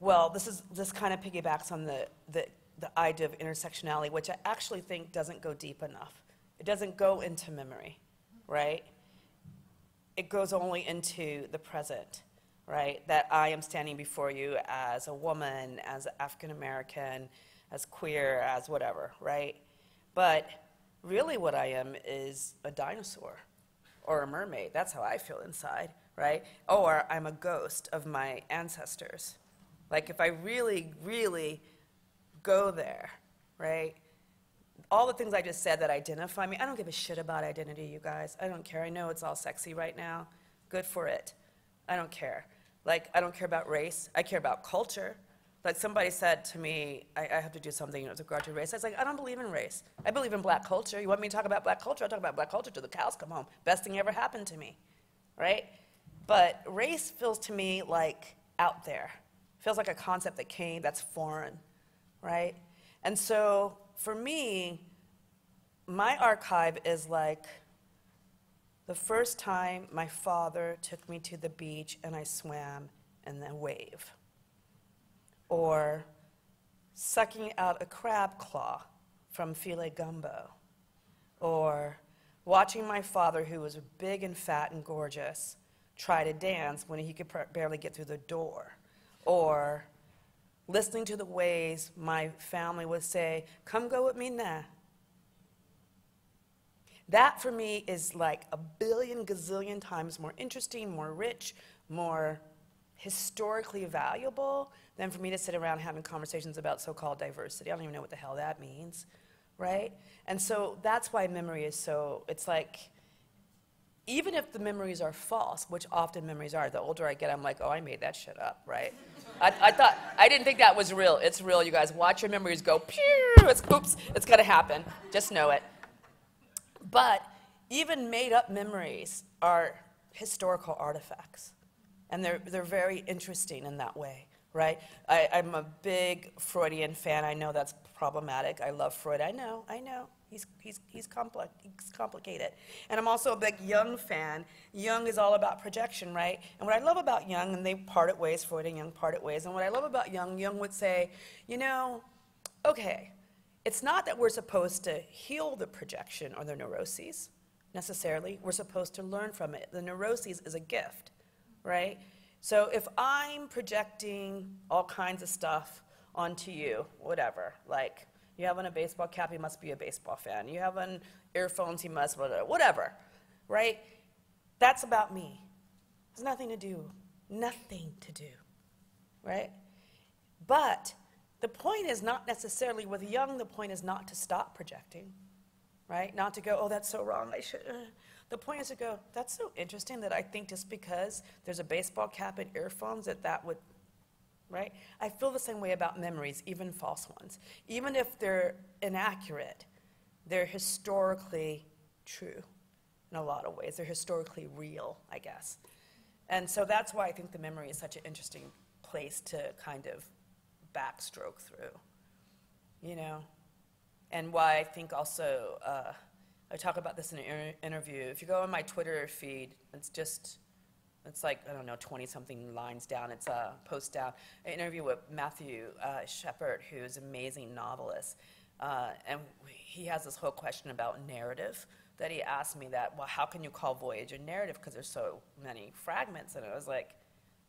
well, this is this kind of piggybacks on the, the the idea of intersectionality, which I actually think doesn't go deep enough. It doesn't go into memory, right? It goes only into the present, right? That I am standing before you as a woman, as African American, as queer, as whatever, right? But really, what I am is a dinosaur or a mermaid. That's how I feel inside, right? Or I'm a ghost of my ancestors. Like if I really, really go there, right? All the things I just said that identify me, I don't give a shit about identity, you guys. I don't care. I know it's all sexy right now. Good for it. I don't care. Like, I don't care about race. I care about culture. Like somebody said to me, I, I have to do something with regard to race. I was like, I don't believe in race. I believe in black culture. You want me to talk about black culture? I'll talk about black culture till the cows come home. Best thing ever happened to me, right? But race feels to me like out there. Feels like a concept that came, that's foreign, right? And so for me, my archive is like the first time my father took me to the beach and I swam in the wave. Or sucking out a crab claw from filé gumbo, or watching my father, who was big and fat and gorgeous, try to dance when he could barely get through the door, or listening to the ways my family would say, Come go with me now. That for me is like a billion gazillion times more interesting, more rich, more historically valuable than for me to sit around having conversations about so called diversity. I don't even know what the hell that means, right? And so that's why memory is so, it's like, even if the memories are false, which often memories are, the older I get, I'm like, oh, I made that shit up, right? I, I thought, I didn't think that was real. It's real, you guys. Watch your memories go, pew, it's, oops, it's gonna happen. Just know it. But even made up memories are historical artifacts. And they're, they're very interesting in that way, right? I, I'm a big Freudian fan. I know that's problematic. I love Freud. I know, I know. He's, he's, he's, complex, he's complicated. And I'm also a big Jung fan. Jung is all about projection, right? And what I love about Jung, and they parted ways, Freud and Jung parted ways, and what I love about Jung, Jung would say, you know, okay, it's not that we're supposed to heal the projection or the neuroses necessarily. We're supposed to learn from it. The neuroses is a gift, right? So if I'm projecting all kinds of stuff onto you, whatever, like you have on a baseball cap, he must be a baseball fan. You have on earphones, he must, whatever, whatever, right? That's about me. There's nothing to do, nothing to do, right? But the point is not necessarily with Jung, the point is not to stop projecting, right? Not to go, oh, that's so wrong. I should. Uh. The point is to go, that's so interesting that I think just because there's a baseball cap and earphones that that would, right? I feel the same way about memories, even false ones. Even if they're inaccurate, they're historically true in a lot of ways. They're historically real, I guess. And so that's why I think the memory is such an interesting place to kind of backstroke through. You know? and why I think also, uh, I talk about this in an inter- interview. If you go on my Twitter feed, it's just, it's like, I don't know, 20 something lines down. It's a post down. An interview with Matthew uh, Shepard, who's an amazing novelist. Uh, and he has this whole question about narrative that he asked me that, well, how can you call Voyage a narrative? Because there's so many fragments. And I was like,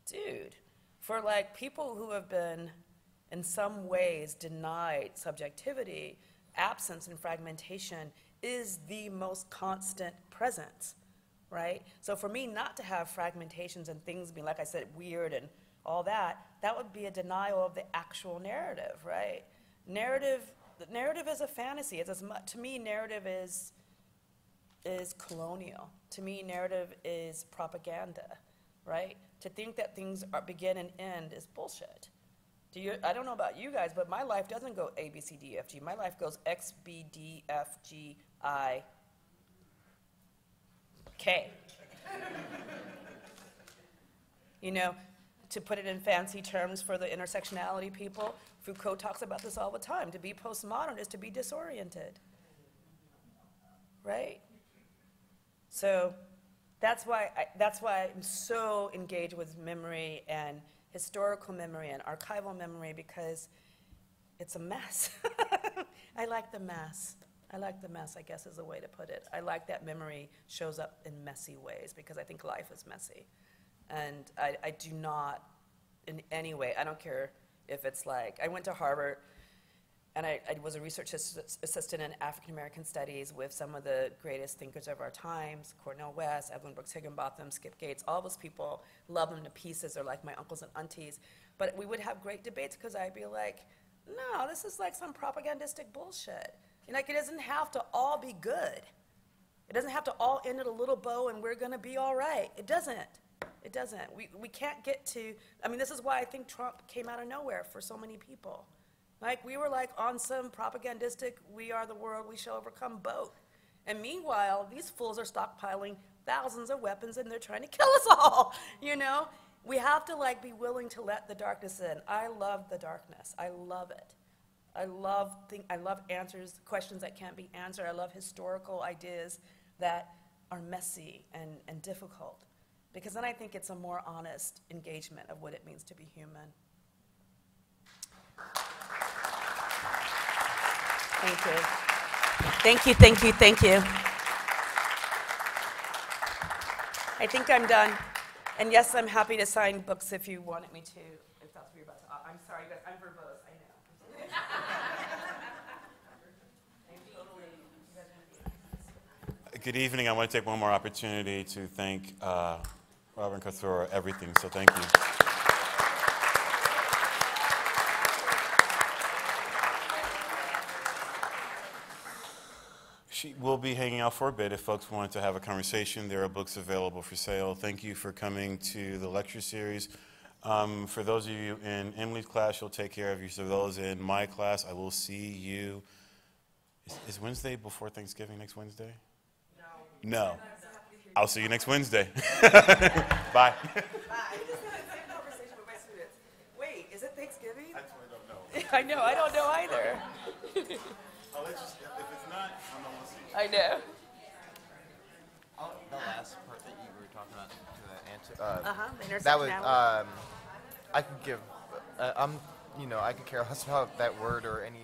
dude, for like people who have been in some ways denied subjectivity, absence and fragmentation is the most constant presence, right? So for me not to have fragmentations and things being, like I said, weird and all that, that would be a denial of the actual narrative, right? Narrative, the narrative is a fantasy. It's as much, to me, narrative is, is colonial. To me, narrative is propaganda, right? To think that things are begin and end is bullshit. Do you, I don't know about you guys, but my life doesn't go A, B, C, D, F, G. My life goes X, B, D, F, G, I, K. You know, to put it in fancy terms for the intersectionality people, Foucault talks about this all the time. To be postmodern is to be disoriented. Right? So that's why, I, that's why I'm so engaged with memory and historical memory and archival memory because it's a mess. [LAUGHS] I like the mess. I like the mess, I guess is a way to put it. I like that memory shows up in messy ways because I think life is messy. And I, I do not, in any way, I don't care if it's like, I went to Harvard and I, I was a research assistant in African American studies with some of the greatest thinkers of our times Cornel West, Evelyn Brooks Higginbotham, Skip Gates, all those people. Love them to pieces. They're like my uncles and aunties. But we would have great debates because I'd be like, no, this is like some propagandistic bullshit. You like, it doesn't have to all be good. It doesn't have to all end in a little bow and we're going to be all right. It doesn't. It doesn't. We, we can't get to, I mean, this is why I think Trump came out of nowhere for so many people. Like, we were like on some propagandistic, we are the world, we shall overcome boat. And meanwhile, these fools are stockpiling thousands of weapons and they're trying to [LAUGHS] kill us all, you know? We have to like be willing to let the darkness in. I love the darkness. I love it. I love think, I love answers, questions that can't be answered. I love historical ideas that are messy and, and difficult. Because then I think it's a more honest engagement of what it means to be human. Thank you. Thank you, thank you, thank you. I think I'm done. And yes, I'm happy to sign books if you wanted me to, if that's what you're about to. I'm sorry, guys, I'm verbose, I know. Good evening. I want to take one more opportunity to thank uh, Robin Cathora, everything, so thank you. She will be hanging out for a bit if folks want to have a conversation. There are books available for sale. Thank you for coming to the lecture series. Um, for those of you in Emily's class, she'll take care of you. So those in my class, I will see you. Is, is Wednesday before Thanksgiving next Wednesday? No. No. I'll see you next Wednesday. [LAUGHS] [LAUGHS] Bye. I just had the same conversation with my students. Wait, is it Thanksgiving? I totally don't know. [LAUGHS] I know, I don't know either. I'll let you, if it's not, I'm not gonna see you. I know. Oh, the last part that you were talking about to the answer. Uh, Uh-huh, That was, um, I could give, uh, I'm, you know, I could care less about that word or any.